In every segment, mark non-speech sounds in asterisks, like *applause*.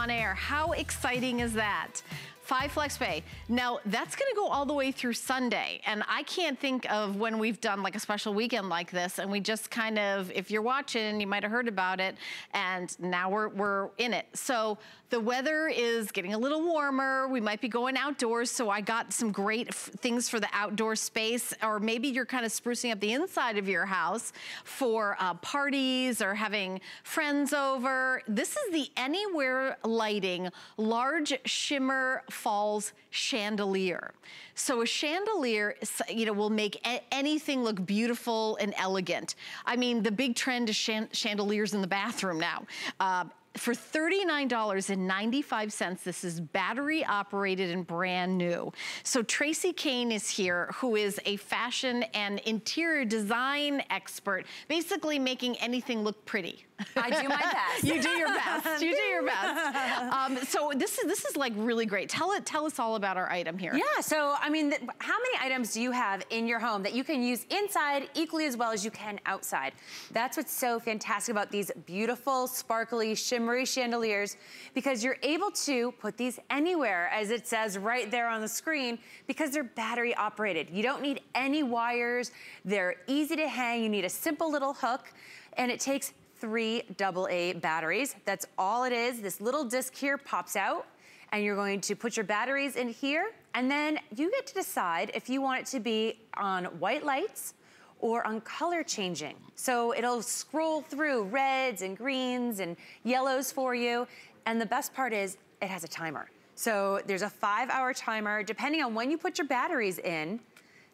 on air. How exciting is that? Five Flex Pay. Now, that's gonna go all the way through Sunday. And I can't think of when we've done like a special weekend like this and we just kind of, if you're watching, you might have heard about it, and now we're, we're in it. So the weather is getting a little warmer. We might be going outdoors, so I got some great things for the outdoor space, or maybe you're kind of sprucing up the inside of your house for uh, parties or having friends over. This is the Anywhere Lighting Large Shimmer Falls chandelier. So a chandelier, you know, will make anything look beautiful and elegant. I mean, the big trend is chandeliers in the bathroom now. Uh, for $39.95. This is battery operated and brand new. So Tracey Kane is here, who is a fashion and interior design expert, basically making anything look pretty. I do my best. you do your best. *laughs* You do your best. Um, so this is this is like really great. Tell it. Tell us all about our item here. Yeah. So I mean, how many items do you have in your home that you can use inside equally as well as you can outside? That's what's so fantastic about these beautiful, sparkly, shimmery chandeliers, because you're able to put these anywhere, as it says right there on the screen, because they're battery operated. You don't need any wires. They're easy to hang. You need a simple little hook and it takes three AA batteries. That's all it is. This little disc here pops out and you're going to put your batteries in here and then you get to decide if you want it to be on white lights or on color changing. So it'll scroll through reds and greens and yellows for you. And the best part is it has a timer. So there's a five hour timer. Depending on when you put your batteries in,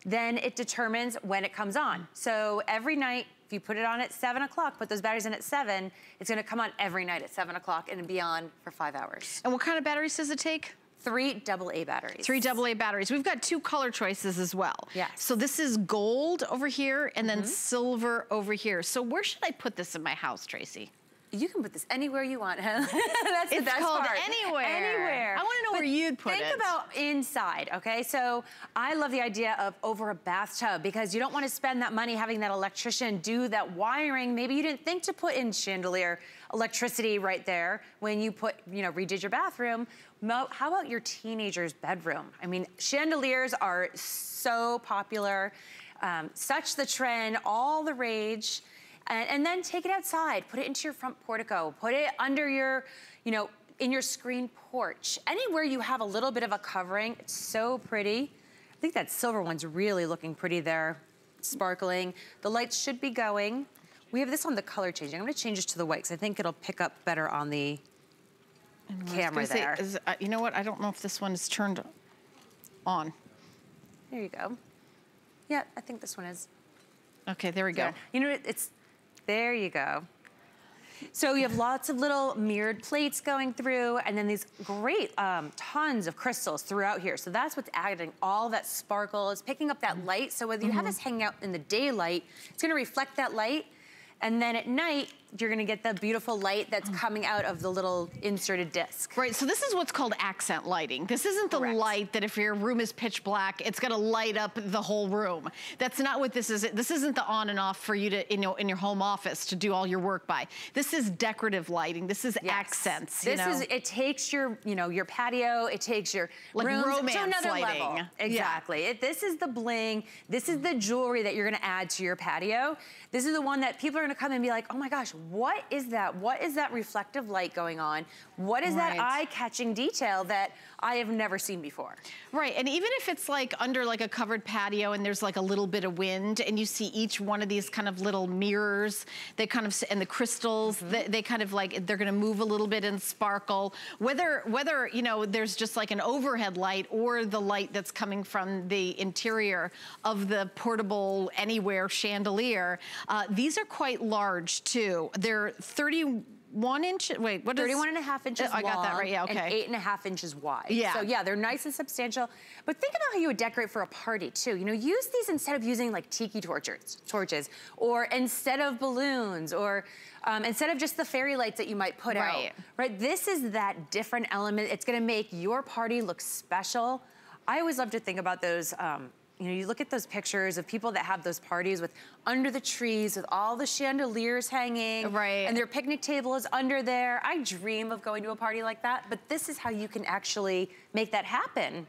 then it determines when it comes on. So every night if you put it on at seven o'clock, put those batteries in at seven, it's gonna come on every night at seven o'clock and be on for five hours. And what kind of batteries does it take? Three AA batteries. Three AA batteries. We've got two color choices as well. Yes. So this is gold over here and then mm -hmm. silver over here. So where should I put this in my house, Tracey? You can put this anywhere you want. *laughs* That's it's the best called part. anywhere. Anywhere. I want to know but where you'd put think it. Think about inside, okay? So I love the idea of over a bathtub because you don't want to spend that money having that electrician do that wiring. Maybe you didn't think to put in chandelier electricity right there when you put, you know, redid your bathroom. How about your teenager's bedroom? I mean, chandeliers are so popular, um, such the trend, all the rage. And, and then take it outside, put it into your front portico, put it under your, you know, in your screen porch. Anywhere you have a little bit of a covering, it's so pretty. I think that silver one's really looking pretty there, sparkling. The lights should be going. We have this on the color changing. I'm gonna change this to the white because I think it'll pick up better on the camera there. Say, is, uh, you know what? I don't know if this one is turned on. There you go. Yeah, I think this one is. Okay, there we go. You know, it's there you go. So you have lots of little mirrored plates going through and then these great um, tons of crystals throughout here. So that's what's adding all that sparkle. It's picking up that light. So whether you mm -hmm. have mm-hmm. this hanging out in the daylight, it's gonna reflect that light. And then at night, you're gonna get the beautiful light that's mm. coming out of the little inserted disc. Right, so this is what's called accent lighting. This isn't the Correct. light that if your room is pitch black, it's gonna light up the whole room. That's not what this is. This isn't the on and off for you to, you know, in your home office to do all your work by. This is decorative lighting. This is yes. accents, This know? is, it takes your, you know, your patio, it takes your like rooms romance to another lighting. level. Exactly. Yeah. It, this is the bling. This is the jewelry that you're gonna add to your patio. This is the one that people are gonna come and be like, oh my gosh, what is that? What is that reflective light going on? What is right. that eye-catching detail that I have never seen before? Right, and even if it's like under like a covered patio and there's like a little bit of wind and you see each one of these kind of little mirrors, they kind of, and the crystals, mm -hmm. they, they, kind of like, they're gonna move a little bit and sparkle. Whether, whether you know, there's just like an overhead light or the light that's coming from the interior of the portable anywhere chandelier, uh, these are quite large too. They're 31 inch, wait, what 31 and a half inches I got that right, yeah, okay. And eight and a half inches wide. Yeah. So yeah, they're nice and substantial. But think about how you would decorate for a party too. You know, use these instead of using like tiki torches, torches or instead of balloons or um, instead of just the fairy lights that you might put right. out. Right. This is that different element. It's gonna make your party look special. I always love to think about those um, you know, you look at those pictures of people that have those parties with under the trees with all the chandeliers hanging. Right. And their picnic table is under there. I dream of going to a party like that, but this is how you can actually make that happen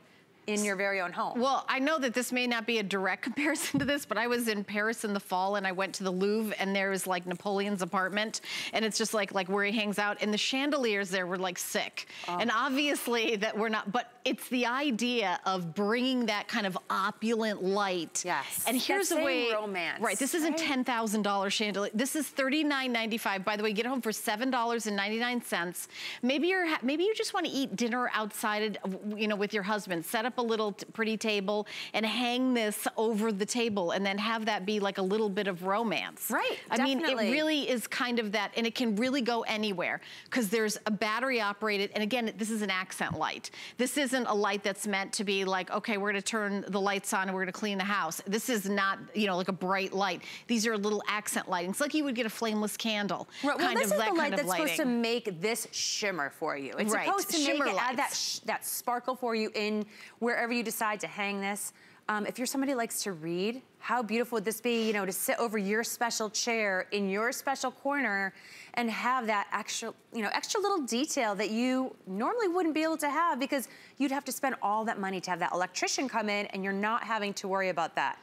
in your very own home. Well, I know that this may not be a direct *laughs* comparison to this, but I was in Paris in the fall and I went to the Louvre and there was like Napoleon's apartment and it's just like like where he hangs out and the chandeliers there were like sick. Oh. And obviously that we're not, but it's the idea of bringing that kind of opulent light. Yes. And here's the way. romance. Right. This isn't right? $10,000 chandelier. This is $39.95. By the way, get home for $7.99. Maybe you're maybe you just want to eat dinner outside, you know, with your husband. Set up a little pretty table and hang this over the table and then have that be like a little bit of romance. Right, I definitely. mean, it really is kind of that, and it can really go anywhere because there's a battery operated, and again, this is an accent light. This isn't a light that's meant to be like, okay, we're gonna turn the lights on and we're gonna clean the house. This is not, you know, like a bright light. These are little accent lighting. It's like you would get a flameless candle. Right, well, kind this of is that the light that's lighting. supposed to make this shimmer for you. It's right. supposed to shimmer make it, add that, that sparkle for you in wherever you decide to hang this. Um, if you're somebody who likes to read, how beautiful would this be, you know, to sit over your special chair in your special corner and have that extra, you know, extra little detail that you normally wouldn't be able to have because you'd have to spend all that money to have that electrician come in and you're not having to worry about that.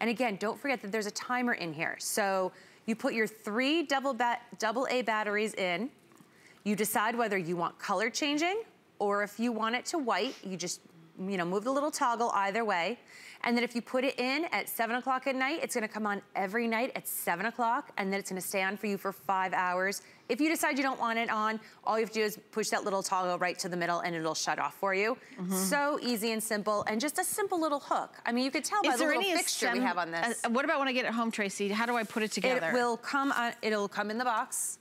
And again, don't forget that there's a timer in here. So you put your three double, double A batteries in, you decide whether you want color changing or if you want it to white, you just you know, move the little toggle either way. And then if you put it in at seven o'clock at night, it's gonna come on every night at seven o'clock, and then it's gonna stay on for you for five hours. If you decide you don't want it on, all you have to do is push that little toggle right to the middle and it'll shut off for you. Mm -hmm. So easy and simple, and just a simple little hook. I mean, you could tell by the little fixture we have on this. Uh, what about when I get it home, Tracey? How do I put it together? It will come on, it'll come in the box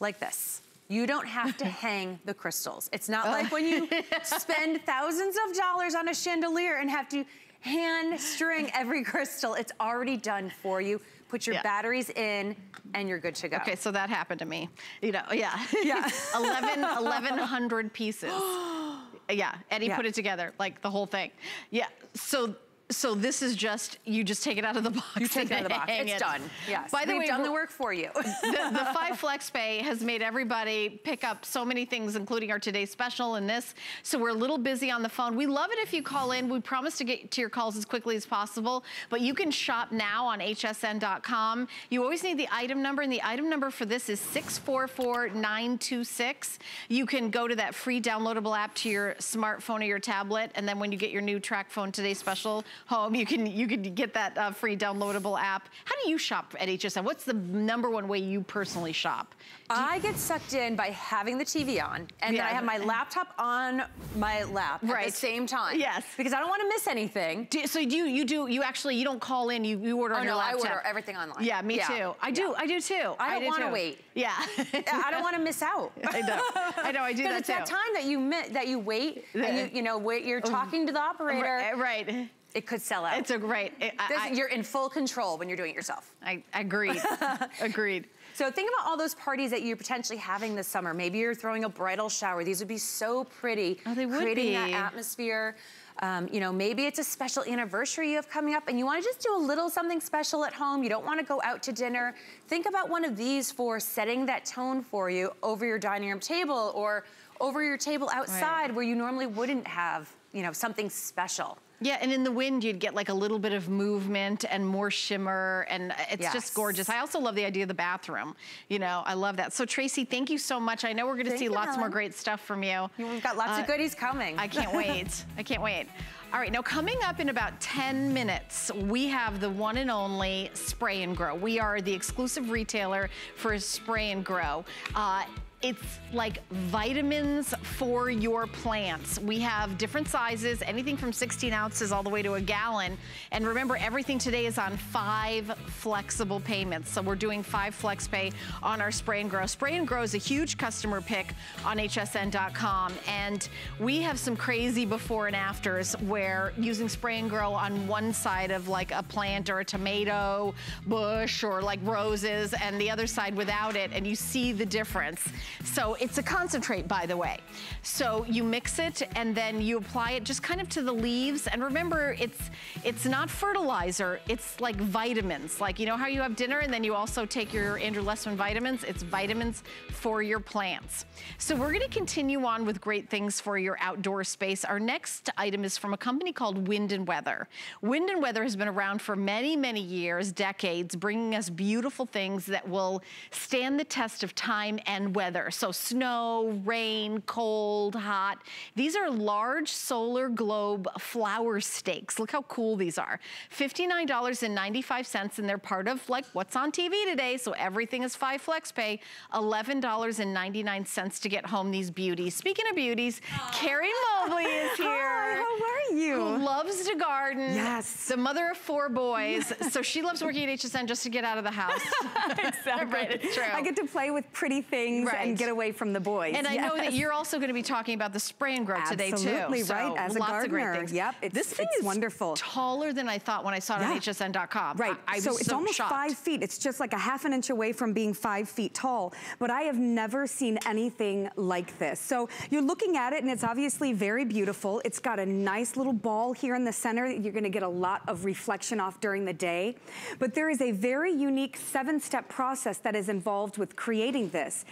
like this. You don't have to *laughs* hang the crystals. It's not uh. like when you *laughs* spend thousands of dollars on a chandelier and have to hand string *laughs* every crystal. It's already done for you. Put your yeah. batteries in and you're good to go. Okay, so that happened to me. You know, yeah. Yeah. 11, 1,100 pieces. *gasps* yeah, Eddie yeah. put it together, like the whole thing. Yeah, so so this is just, you just take it out of the *laughs* box. You take it out of the box. It's it. done. Yes. By the We've way, done the work for you. *laughs* the, the five flex pay has made everybody pick up so many things, including our today's special and this. So we're a little busy on the phone. We love it if you call in. We promise to get to your calls as quickly as possible, but you can shop now on hsn.com. You always need the item number, and the item number for this is 644926. You can go to that free downloadable app to your smartphone or your tablet, and then when you get your new TracFone Today Special home, you can you can get that uh, free downloadable app. How do you shop at HSN? What's the number one way you personally shop? I get sucked in by having the TV on, and yeah. then I have my laptop on my lap right. at the same time. Yes. Because I don't want to miss anything. Do, so you you do you actually you don't call in, you, you order oh, on no, your laptop. I order everything online. Yeah, me yeah. too. I do, yeah. I do too. I don't want to wait. Yeah. I don't want to miss out. *laughs* I know. I know, I do that it's too. it's that time that you that you wait and you you know wait, you're talking to the operator. Right it could sell out. It's a great. It, I, you're in full control when you're doing it yourself. I agreed. *laughs* agreed. So think about all those parties that you're potentially having this summer. Maybe you're throwing a bridal shower. These would be so pretty. Oh, they would creating be. that atmosphere. Um, you know, maybe it's a special anniversary you have coming up and you wanna just do a little something special at home. You don't wanna go out to dinner. Think about one of these for setting that tone for you over your dining room table or over your table outside right. where you normally wouldn't have, you know, something special. Yeah, and in the wind, you'd get like a little bit of movement and more shimmer, and it's yes. just gorgeous. I also love the idea of the bathroom. You know, I love that. So Tracey, thank you so much. I know we're going to see lots more great stuff from you. We've got lots uh, of goodies coming. I can't wait. I can't wait. *laughs* All right, now coming up in about 10 minutes, we have the one and only Spray and Grow. We are the exclusive retailer for Spray and Grow. Uh, it's like vitamins for your plants. We have different sizes, anything from 16 ounces all the way to a gallon. And remember, everything today is on five flexible payments. So we're doing five flex pay on our Spray and Grow. Spray and Grow is a huge customer pick on hsn.com. And we have some crazy before and afters where using Spray and Grow on one side of like a plant or a tomato bush or like roses and the other side without it. And you see the difference. So it's a concentrate, by the way. So you mix it and then you apply it just kind of to the leaves. And remember, it's it's not fertilizer, it's like vitamins. Like, you know how you have dinner and then you also take your Andrew Lessman vitamins? It's vitamins for your plants. So we're gonna continue on with great things for your outdoor space. Our next item is from a company called Wind and Weather. Wind and Weather has been around for many, many years, decades, bringing us beautiful things that will stand the test of time and weather. So snow, rain, cold, hot. These are large solar globe flower stakes. Look how cool these are. $59.95 and they're part of like what's on TV today. So everything is five flex pay. $11.99 to get home these beauties. Speaking of beauties, Aww. Carrie Mobley is here. Hi, how are you? Who loves to garden. Yes. The mother of four boys. so she loves working at HSN just to get out of the house. *laughs* exactly. *laughs* right, it's true. I get to play with pretty things right. And get away from the boys. And yes. I know that you're also going to be talking about the spray and grow Absolutely today too. Absolutely right, as a gardener. Of great things. Yep, it's, this thing it's is wonderful. taller than I thought when I saw it yeah. on hsn.com. Right, I, I so it's so almost shocked. five feet. It's just like a half an inch away from being five feet tall. But I have never seen anything like this. So you're looking at it and it's obviously very beautiful. It's got a nice little ball here in the center. That you're gonna get a lot of reflection off during the day. But there is a very unique seven-step process that is involved with creating this.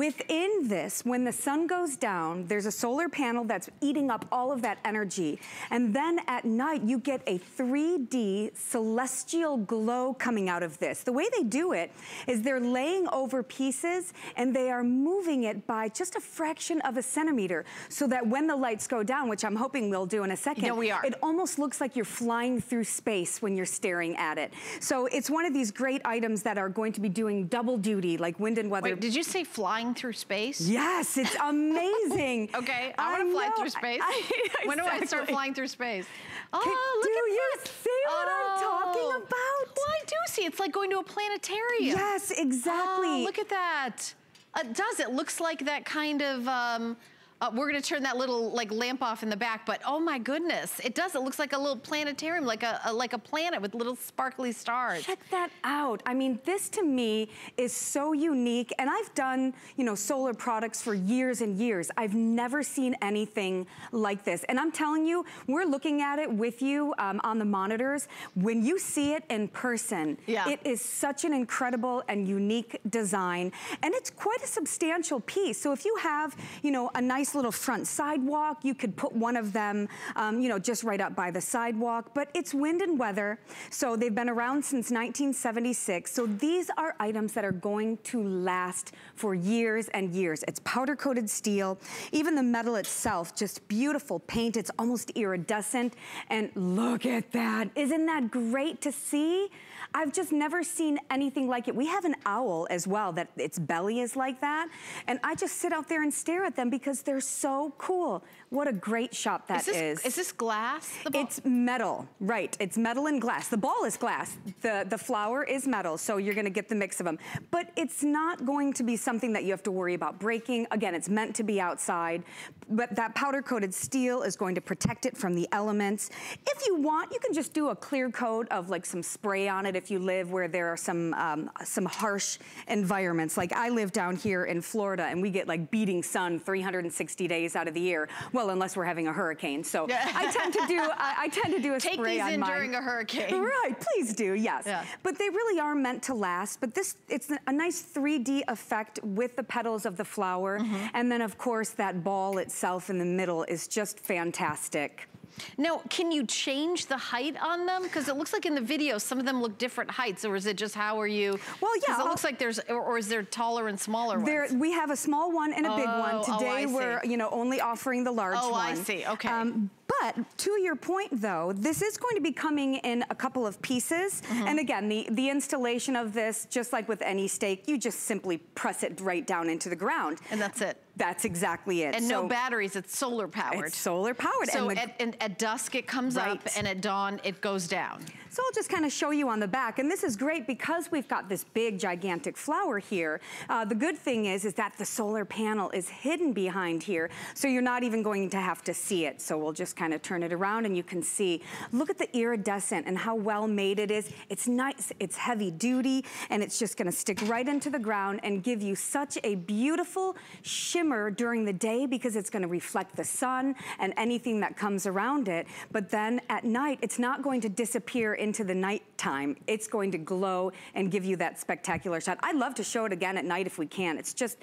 Within this, when the sun goes down, there's a solar panel that's eating up all of that energy. And then at night, you get a 3D celestial glow coming out of this. The way they do it is they're laying over pieces and they are moving it by just a fraction of a centimeter so that when the lights go down, which I'm hoping we'll do in a second, yeah, we are. it almost looks like you're flying through space when you're staring at it. So it's one of these great items that are going to be doing double duty like wind and weather. Wait, did you say flying through space? Yes, it's *laughs* amazing. okay, I, I want to fly through space. I, I, *laughs* *laughs* when exactly. do I start flying through space? Oh, Can, look do at you that. see what oh. I'm talking about? Well, I do see. It's like going to a planetarium. Yes, exactly. Oh, look at that. It does. It looks like that kind of um, uh, we're gonna turn that little like lamp off in the back, but oh my goodness, it does. It looks like a little planetarium, like a, a, like a planet with little sparkly stars. Check that out. I mean, this to me is so unique, and I've done you know solar products for years and years. I've never seen anything like this, and I'm telling you, we're looking at it with you um, on the monitors. When you see it in person, yeah. it is such an incredible and unique design, and it's quite a substantial piece. So if you have you know a nice nice little front sidewalk. You could put one of them, um, you know, just right up by the sidewalk, but it's wind and weather. So they've been around since 1976. So these are items that are going to last for years and years. It's powder coated steel. Even the metal itself, just beautiful paint. It's almost iridescent. And look at that. Isn't that great to see? I've just never seen anything like it. We have an owl as well that its belly is like that. And I just sit out there and stare at them because they're so cool. What a great shop that is. This, is. is this glass? It's metal, right. It's metal and glass. The ball is glass. The, the flower is metal, so you're gonna get the mix of them. But it's not going to be something that you have to worry about breaking. Again, it's meant to be outside, but that powder coated steel is going to protect it from the elements. If you want, you can just do a clear coat of like some spray on it if you live where there are some, um, some harsh environments. Like I live down here in Florida and we get like beating sun 360 days out of the year. Well, unless we're having a hurricane. So I tend to do I, I, tend to do a Take spray these on in mine. during a hurricane. *laughs* Right, please do, yes. Yeah. But they really are meant to last. But this, it's a nice 3D effect with the petals of the flower. Mm -hmm. And then of course that ball itself in the middle is just fantastic. Now, can you change the height on them? Because it looks like in the video, some of them look different heights, or is it just how are you? Well, yeah. Because it looks like there's, or, or, is there taller and smaller there, ones? We have a small one and a oh, big one. Oh, Today oh, we're, you know, only offering the large oh, one. Oh, I see, okay. Um, but to your point though, this is going to be coming in a couple of pieces. Mm -hmm. And again, the, the installation of this, just like with any stake, you just simply press it right down into the ground. And that's it. That's exactly it. And so, no batteries, it's solar powered. It's solar powered. So and at, and at, dusk it comes right. up and at dawn it goes down. So I'll just kind of show you on the back. And this is great because we've got this big gigantic flower here. Uh, the good thing is, is that the solar panel is hidden behind here. So you're not even going to have to see it. So we'll just kind of turn it around and you can see, look at the iridescent and how well made it is. It's nice, it's heavy duty, and it's just gonna stick right into the ground and give you such a beautiful shimmer during the day because it's gonna reflect the sun and anything that comes around it. But then at night, it's not going to disappear into the nighttime. It's going to glow and give you that spectacular shot. I'd love to show it again at night if we can. It's just,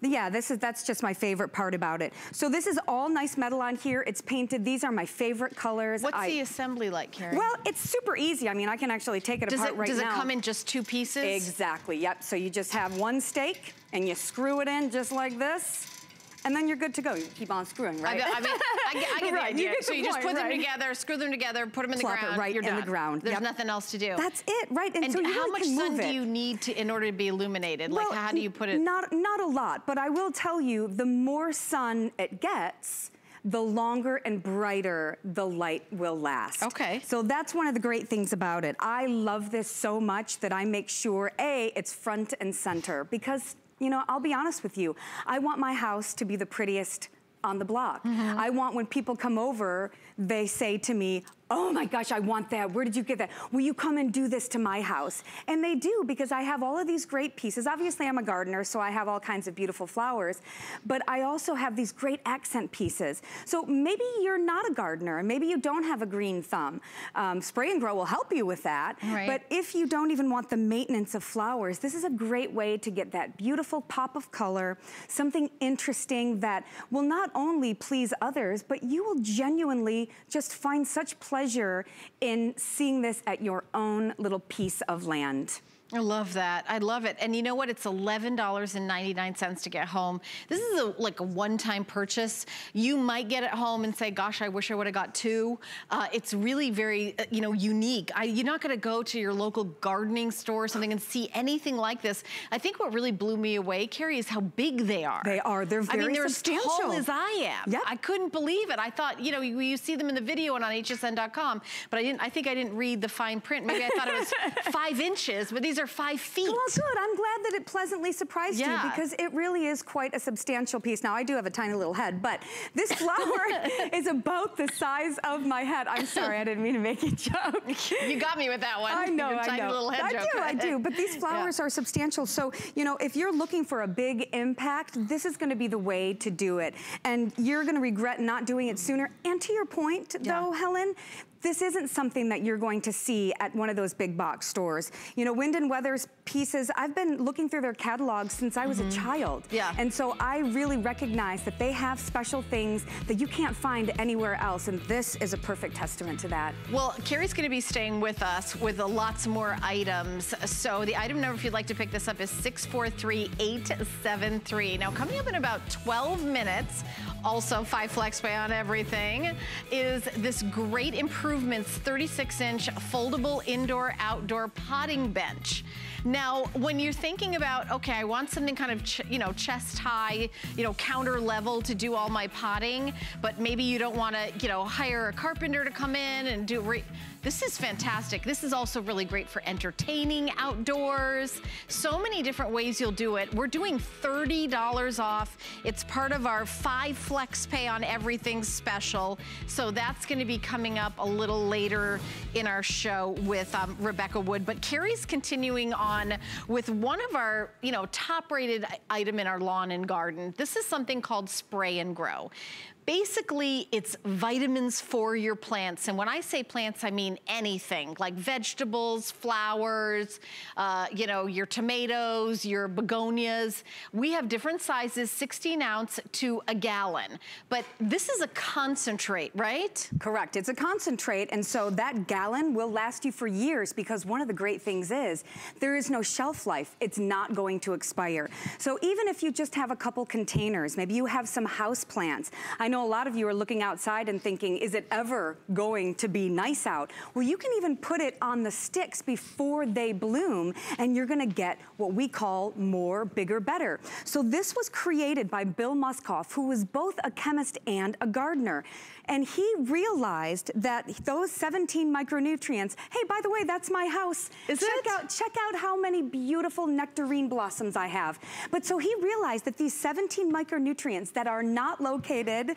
yeah, this is that's just my favorite part about it. So this is all nice metal on here. It's painted. These are my favorite colors. What's I, the assembly like, Carrie? Well, it's super easy. I mean, I can actually take it does apart it, right does now. Does it come in just two pieces? Exactly, yep. So you just have one stake and you screw it in just like this and then you're good to go. You keep on screwing, right? I, I mean, I, get, I get *laughs* right, the idea. so you point, just put right. them together, screw them together, put them in Plop the ground, right you're in done. the ground. There's yep. nothing else to do. That's it, right? And, and so how really much sun do you need to in order to be illuminated? Well, like, how do you put it? Not, not a lot, but I will tell you, the more sun it gets, the longer and brighter the light will last. Okay. So that's one of the great things about it. I love this so much that I make sure, A, it's front and center because you know, I'll be honest with you. I want my house to be the prettiest on the block. Mm -hmm. I want when people come over, they say to me, oh my gosh, I want that. Where did you get that? Will you come and do this to my house? And they do because I have all of these great pieces. Obviously, I'm a gardener, so I have all kinds of beautiful flowers, but I also have these great accent pieces. So maybe you're not a gardener, and maybe you don't have a green thumb. Um, spray and grow will help you with that. Right. But if you don't even want the maintenance of flowers, this is a great way to get that beautiful pop of color, something interesting that will not only please others, but you will genuinely just find such pleasure pleasure in seeing this at your own little piece of land. I love that. I love it. And you know what? It's $11.99 to get home. This is a, like a one-time purchase. You might get it home and say, gosh, I wish I would have got two. Uh, it's really very, uh, you know, unique. I, you're not going to go to your local gardening store or something and see anything like this. I think what really blew me away, Carrie, is how big they are. They are. They're very I mean, they're substantial. as tall as I am. Yep. I couldn't believe it. I thought, you know, you, you see them in the video and on hsn.com, but I didn't. I think I didn't read the fine print. Maybe I thought it was *laughs* five inches, but these are five feet. Well, good. I'm glad that it pleasantly surprised yeah. you because it really is quite a substantial piece. Now, I do have a tiny little head, but this *laughs* flower is about the size of my head. I'm sorry, I didn't mean to make a joke. You got me with that one. I know, Your I tiny know. little head I joke. do, I do. But these *laughs* flowers yeah. are substantial. So, you know, if you're looking for a big impact, this is going to be the way to do it. And you're going to regret not doing it sooner. And to your point, yeah. though, Helen, this isn't something that you're going to see at one of those big box stores. You know, Wind and Weather's pieces, I've been looking through their catalogs since I was mm -hmm. a mm-hmm. child. Yeah. And so I really recognize that they have special things that you can't find anywhere else. And this is a perfect testament to that. Well, Carrie's gonna be staying with us with lots more items. So the item number, if you'd like to pick this up, is 643873. Now, coming up in about 12 minutes, also five flex pay on everything, is this great improvements 36 inch foldable indoor outdoor potting bench. Now, when you're thinking about, okay, I want something kind of, you know, chest high, you know, counter level to do all my potting, but maybe you don't want to, you know, hire a carpenter to come in and do, this is fantastic. This is also really great for entertaining outdoors. So many different ways you'll do it. We're doing $30 off. It's part of our five flex pay on everything special. So that's gonna be coming up a little later in our show with um, Rebecca Wood. But Carrie's continuing on with one of our, you know, top rated item in our lawn and garden. This is something called Spray and Grow. Basically, it's vitamins for your plants. And when I say plants, I mean anything, like vegetables, flowers, uh, you know, your tomatoes, your begonias. We have different sizes, 16 ounce to a gallon. But this is a concentrate, right? Correct, it's a concentrate. And so that gallon will last you for years because one of the great things is there is no shelf life. It's not going to expire. So even if you just have a couple containers, maybe you have some house plants. I know know a lot of you are looking outside and thinking, is it ever going to be nice out? Well, you can even put it on the sticks before they bloom and you're gonna get what we call more, bigger, better. So this was created by Bill Muskoff, who was both a chemist and a gardener. And he realized that those 17 micronutrients, hey, by the way, that's my house. Is check it? Out, check out how many beautiful nectarine blossoms I have. But so he realized that these 17 micronutrients that are not located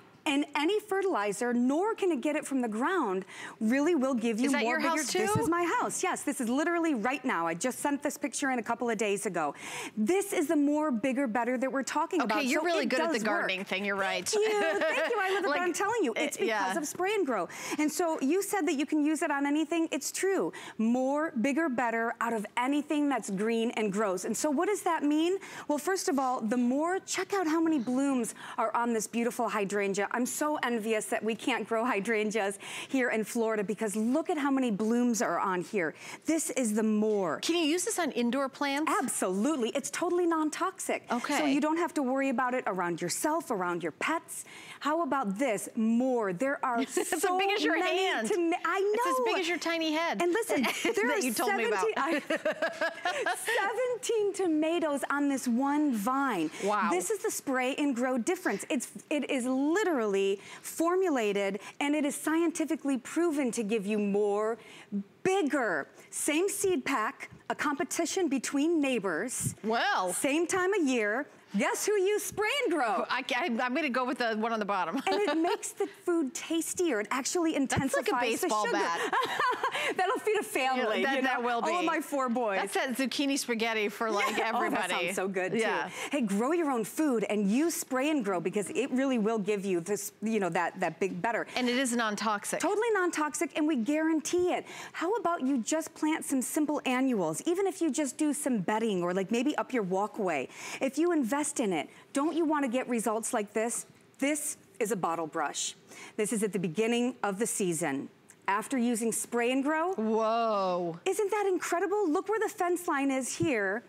and any fertilizer, nor can it get it from the ground, really will give you Is more your bigger. house too? This is my house. Yes, this is literally right now. I just sent this picture in a couple of days ago. This is the more bigger, better that we're talking Okay, about. you're So really good at the gardening work. thing, you're right. Thank you, thank you. I live it, Like, but I'm telling you, it's uh, yeah. because of spray and grow. And so you said that you can use it on anything. It's true. More, bigger, better out of anything that's green and grows. And so what does that mean? Well, first of all, the more, check out how many blooms are on this beautiful hydrangea. I'm so envious that we can't grow hydrangeas here in Florida because look at how many blooms are on here. This is the more. Can you use this on indoor plants? Absolutely. It's totally non-toxic. Okay. So you don't have to worry about it around yourself, around your pets. How about this? More. There are *laughs* It's so as big as your many hand. I know. It's as big as your tiny head. And listen, *laughs* there are you told 17, me about. I- 17 tomatoes on this one vine. Wow. This is the spray and grow difference. It's, it is literally formulated and it is scientifically proven to give you more, bigger, same seed pack, a competition between neighbors. Well. Same time of year. Guess who used spray and grow? I, am going to go with the one on the bottom. and it *laughs* makes the food tastier. It actually intensifies That's like a baseball bat. *laughs* That'll feed a family. that, you know? that will be. All of my four boys. That's that zucchini spaghetti for like Yeah. everybody. Oh, that sounds so good Yeah. too. Hey, grow your own food and use spray and grow because it really will give you this, you know, that that big better. And it is non-toxic. Totally non-toxic and we guarantee it. How about you just plant some simple annuals, even if you just do some bedding or like maybe up your walkway. If you invest in it, don't you want to get results like this? This is a bottle brush. This is at the beginning of the season. After using spray and grow, Whoa. isn't that incredible? Look where the fence line is here.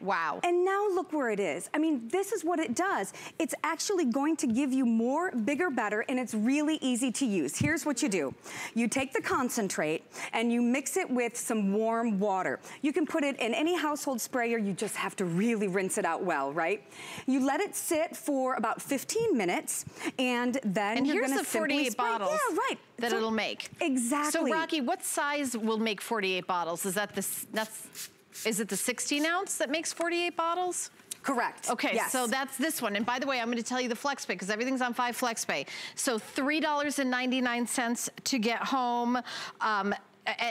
Wow. And now look where it is. I mean, this is what it does. It's actually going to give you more, bigger, better, and it's really easy to use. Here's what you do. You take the concentrate and you mix it with some warm water. You can put it in any household sprayer, you just have to really rinse it out well, right? You let it sit for about 15 minutes, and then and you're here's gonna the simply 48 spray. bottles Yeah, right. that So- it'll make. Exactly. So Rocky, what size will make 48 bottles? Is that the, s- that's, is it the 16 ounce that makes 48 bottles? Correct. Okay, Yes. so that's this one. And by the way, I'm gonna tell you the FlexPay because everything's on 5 FlexPay. So $3.99 to get home. Um,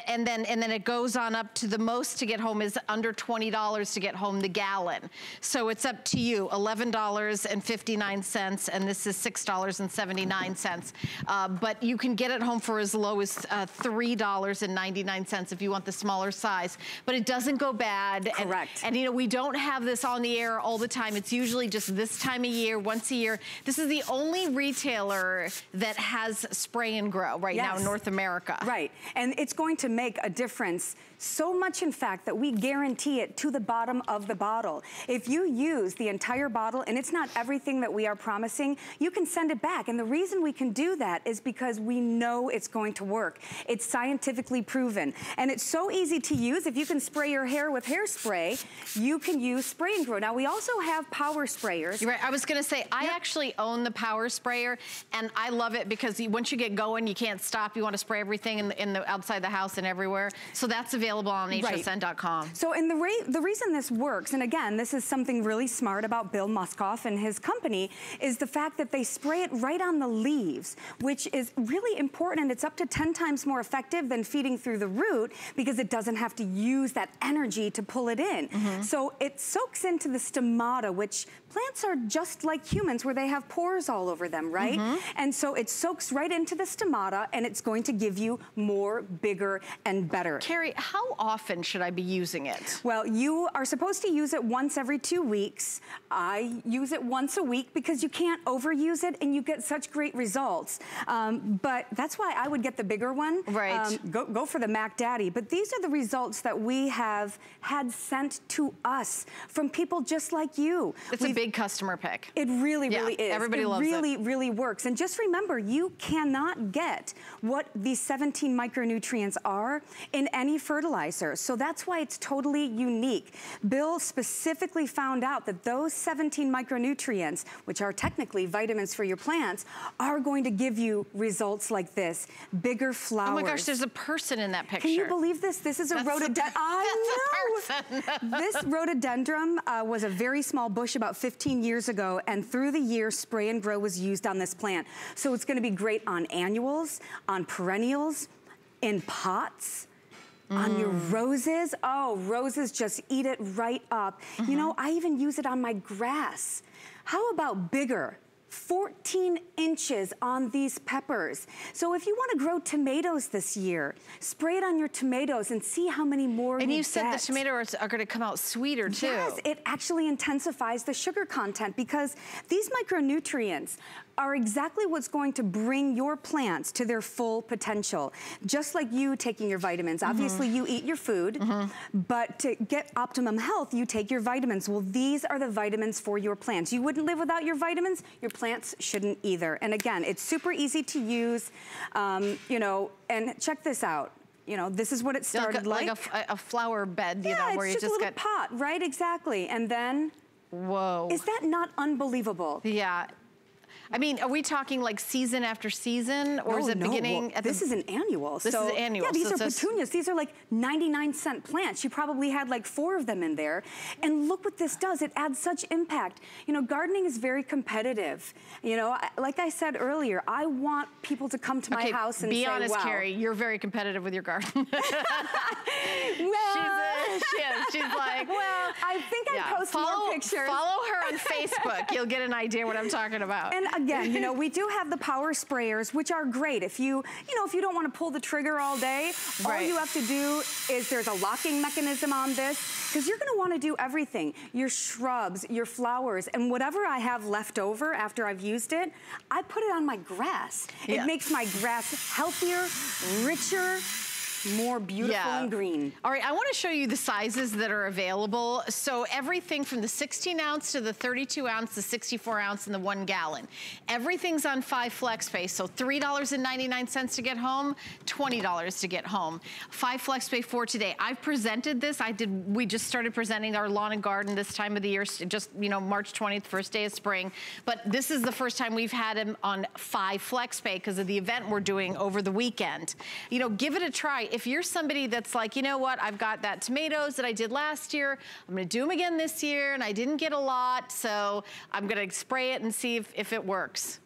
and then and then it goes on up to the most to get home is under $20 to get home the gallon. So it's up to you, $11.59 and this is $6.79. Uh, but you can get it home for as low as uh, $3.99 if you want the smaller size. But it doesn't go bad. And- Correct. and you know, we don't have this on the air all the time. It's usually just this time of year, once a year. This is the only retailer that has spray and grow right now in North America. Right, and it's going to make a difference so much in fact that we guarantee it to the bottom of the bottle. If you use the entire bottle and it's not everything that we are promising, you can send it back. And the reason we can do that is because we know it's going to work. It's scientifically proven. And it's so easy to use. If you can spray your hair with hairspray, you can use spray and grow. Now we also have power sprayers. You're right. I was going to say, I actually own the power sprayer, and I love it because once you get going, you can't stop. You want to spray everything in the, in the outside the house and everywhere. So that's available on Right. hsn.com. So, and the, re the reason this works, and again, this is something really smart about Bill Muskoff and his company, is the fact that they spray it right on the leaves, which is really important. And it's up to 10 times more effective than feeding through the root because it doesn't have to use that energy to pull it in. Mm-hmm. So it soaks into the stomata, which plants are just like humans where they have pores all over them, right? And so it soaks right into the stomata and it's going to give you more, bigger, bigger and better. Carrie, how often should I be using it? Well, you are supposed to use it once every two weeks. I use it once a week because you can't overuse it and you get such great results. Um, but that's why I would get the bigger one. Right. Um, go, go for the Mac Daddy. But these are the results that we have had sent to us from people just like you. It's We've, a big customer pick. It really, yeah, really is. Everybody it loves really, it. Really, really works. And just remember, you cannot get what these 17 micronutrients are in any fertilizer. So that's why it's totally unique. Bill specifically found out that those 17 micronutrients, which are technically vitamins for your plants, are going to give you results like this, bigger flowers. Oh my gosh, there's a person in that picture. Can you believe this? This is a rhododendron. *laughs* I know. this *laughs* rhododendron uh, was a very small bush about 15 years ago, and through the year, spray and grow was used on this plant. So it's gonna be great on annuals, on perennials, in pots, Mm. on your mm. roses. Oh, roses just eat it right up. Mm -hmm. You know, mm-hmm. I even use it on my grass. How about bigger? 14 inches on these peppers. So if you want to grow tomatoes this year, spray it on your tomatoes and see how many more And you, you said the tomatoes are going to come out sweeter too. Yes, it actually intensifies the sugar content because these micronutrients are exactly what's going to bring your plants to their full potential. Just like you taking your vitamins. Mm -hmm. Obviously, you eat your food, mm -hmm. but to get optimum health, you take your vitamins. Well, these are the vitamins for your plants. You wouldn't live without your vitamins. Your plants shouldn't either. And again, it's super easy to use, um, you know, and check this out you know, this is what it started like. A, like. like a, a, flower bed, you yeah, know, where you just, just get... pot, right, exactly. And then... Whoa. Is that not unbelievable? Yeah. I mean, are we talking like season after season, or no, is it no. beginning? Well, this the... is an annual. This so, is annual. Yeah, these so are petunias. These are like 99 cent plants. You probably had like four of them in there. And look what this does. It adds such impact. You know, gardening is very competitive. You know, like I said earlier, I want people to come to okay, my house and be say, honest, wow. Carrie, you're very competitive with your garden. *laughs* *laughs* well, she's, a, she is. She's like, well, I think yeah. I post follow, more pictures. Follow her on Facebook. You'll get an idea what I'm talking about. And again, you know, *laughs* we do have the power sprayers, which are great. If you, you know, if you don't want to pull the trigger all day, right. all you have to do is there's a locking mechanism on this because you're going to want to do everything. Your shrubs, your flowers, and whatever I have left over after I've used it, I put it on my grass. Yeah. It makes my grass healthier, richer, more beautiful yeah. and green. All right, I wanna show you the sizes that are available. So everything from the 16 ounce to the 32 ounce, the 64 ounce, and the one gallon. Everything's on five flex pay, so $3.99 to get home, $20 to get home. Five flex pay for today. I've presented this, I did, we just started presenting our lawn and garden this time of the year, just, you know, March 20th, first day of spring. But this is the first time we've had him on five flex pay because of the event we're doing over the weekend. You know, give it a try if you're somebody that's like, you know what, I've got that tomatoes that I did last year, I'm gonna do them again this year, and I didn't get a lot, so I'm gonna spray it and see if, if it works.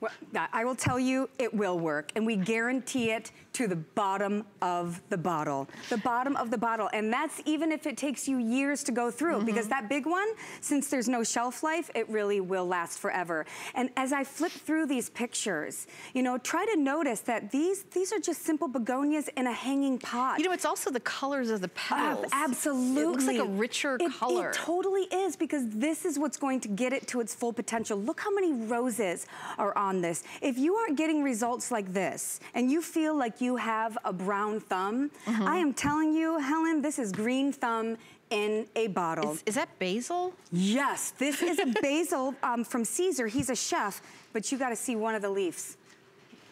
Well, I will tell you, it will work, and we guarantee it to the bottom of the bottle. The bottom of the bottle. And that's even if it takes you years to go through, mm -hmm. because that big one, since there's no shelf life, it really will last forever. And as I flip through these pictures, you know, try to notice that these, these are just simple begonias in a hanging pot. You know, it's also the colors of the petals. Uh, absolutely. It looks like a richer it, color. It totally is, because this is what's going to get it to its full potential. Look how many roses are on this. If you aren't getting results like this, and you feel like you have a brown thumb, mm -hmm. I am telling you, Helen, this is green thumb in a bottle. Is, is that basil? Yes, this is a basil *laughs* um, from Caesar. He's a chef, but you gotta see one of the leaves.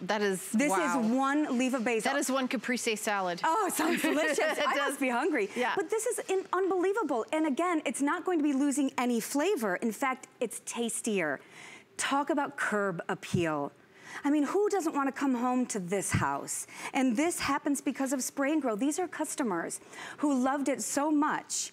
That is, This wow. is one leaf of basil. That is one caprese salad. Oh, it sounds *laughs* delicious. it I does. must be hungry. Yeah. But this is in, unbelievable. And again, it's not going to be losing any flavor. In fact, it's tastier. Talk about curb appeal. I mean, who doesn't want to come home to this house? And this happens because of Spray and Grow. These are customers who loved it so much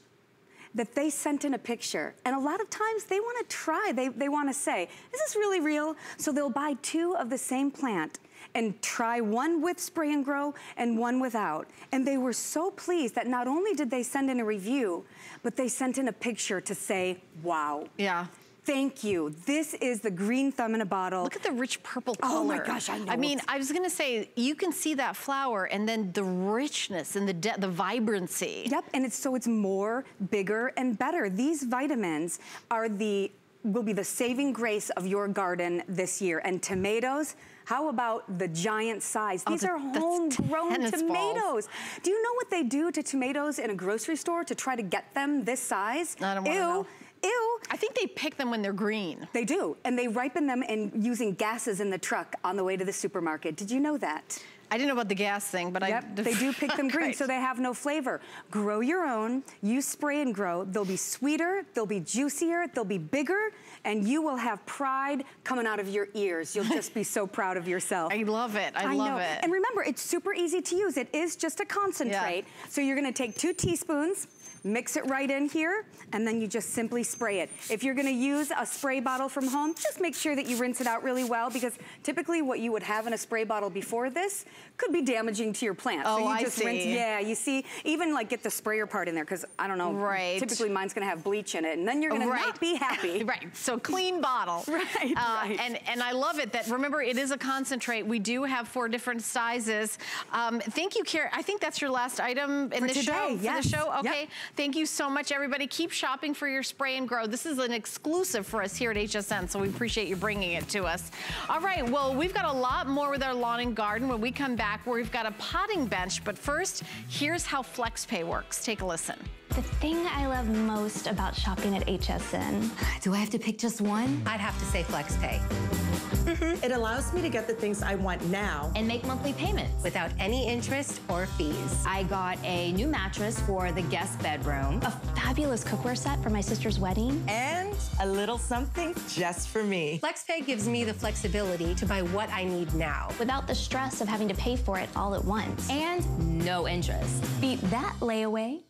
that they sent in a picture. And a lot of times they want to try, they, they want to say, is this really real? So they'll buy two of the same plant and try one with spray and grow and one without. And they were so pleased that not only did they send in a review, but they sent in a picture to say, wow. Yeah. Thank you. This is the green thumb in a bottle. Look at the rich purple color. Oh my gosh, I know. I mean, I was gonna say, you can see that flower and then the richness and the the vibrancy. Yep, and it's so it's more, bigger, and better. These vitamins are the will be the saving grace of your garden this year. And tomatoes, how about the giant size? Oh, These the- are homegrown tennis balls. tomatoes. Do you know what they do to tomatoes in a grocery store to try to get them this size? I don't Ew, know. Ew. I think they pick them when they're green. They do, and they ripen them in using gases in the truck on the way to the supermarket. Did you know that? I didn't know about the gas thing, but Yep, I... they *laughs* do pick them green, Great. so they have no flavor. Grow your own, you spray and grow. They'll be sweeter, they'll be juicier, they'll be bigger, and you will have pride coming out of your ears. You'll just be so proud of yourself. *laughs* I love it. I, love know. it. And remember, it's super easy to use. It is just a concentrate. So you're gonna take two teaspoons, mix it right in here, and then you just simply spray it. If you're gonna use a spray bottle from home, just make sure that you rinse it out really well because typically what you would have in a spray bottle before this could be damaging to your plant. Oh, so you I just rinse, see. yeah, you see, even like get the sprayer part in there because I don't know, Right. typically mine's gonna have bleach in it and then you're gonna right. not be happy. *laughs* right. So clean bottle. *laughs* Right, Uh, right. And and I love it that remember it is a concentrate. We do have four different sizes. Um, thank you, Kara. I think that's your last item in For the today, show. yes. For the show. Yep. Okay. Thank you so much, everybody. Keep shopping for your spray and grow. This is an exclusive for us here at HSN, so we appreciate you bringing it to us. All right. Well, we've got a lot more with our lawn and garden. When we come back, where we've got a potting bench. But first, here's how FlexPay works. Take a listen. The thing I love most about shopping at HSN Do I have to pick just one? I'd have to say FlexPay mm-hmm. It allows me to get the things I want now. And make monthly payments. without any interest or fees. I got a new mattress for the guest bedroom. A fabulous cookware set for my sister's wedding. And a little something just for me. FlexPay gives me the flexibility to buy what I need now. Without the stress of having to pay for it all at once. And no interest. beat that layaway.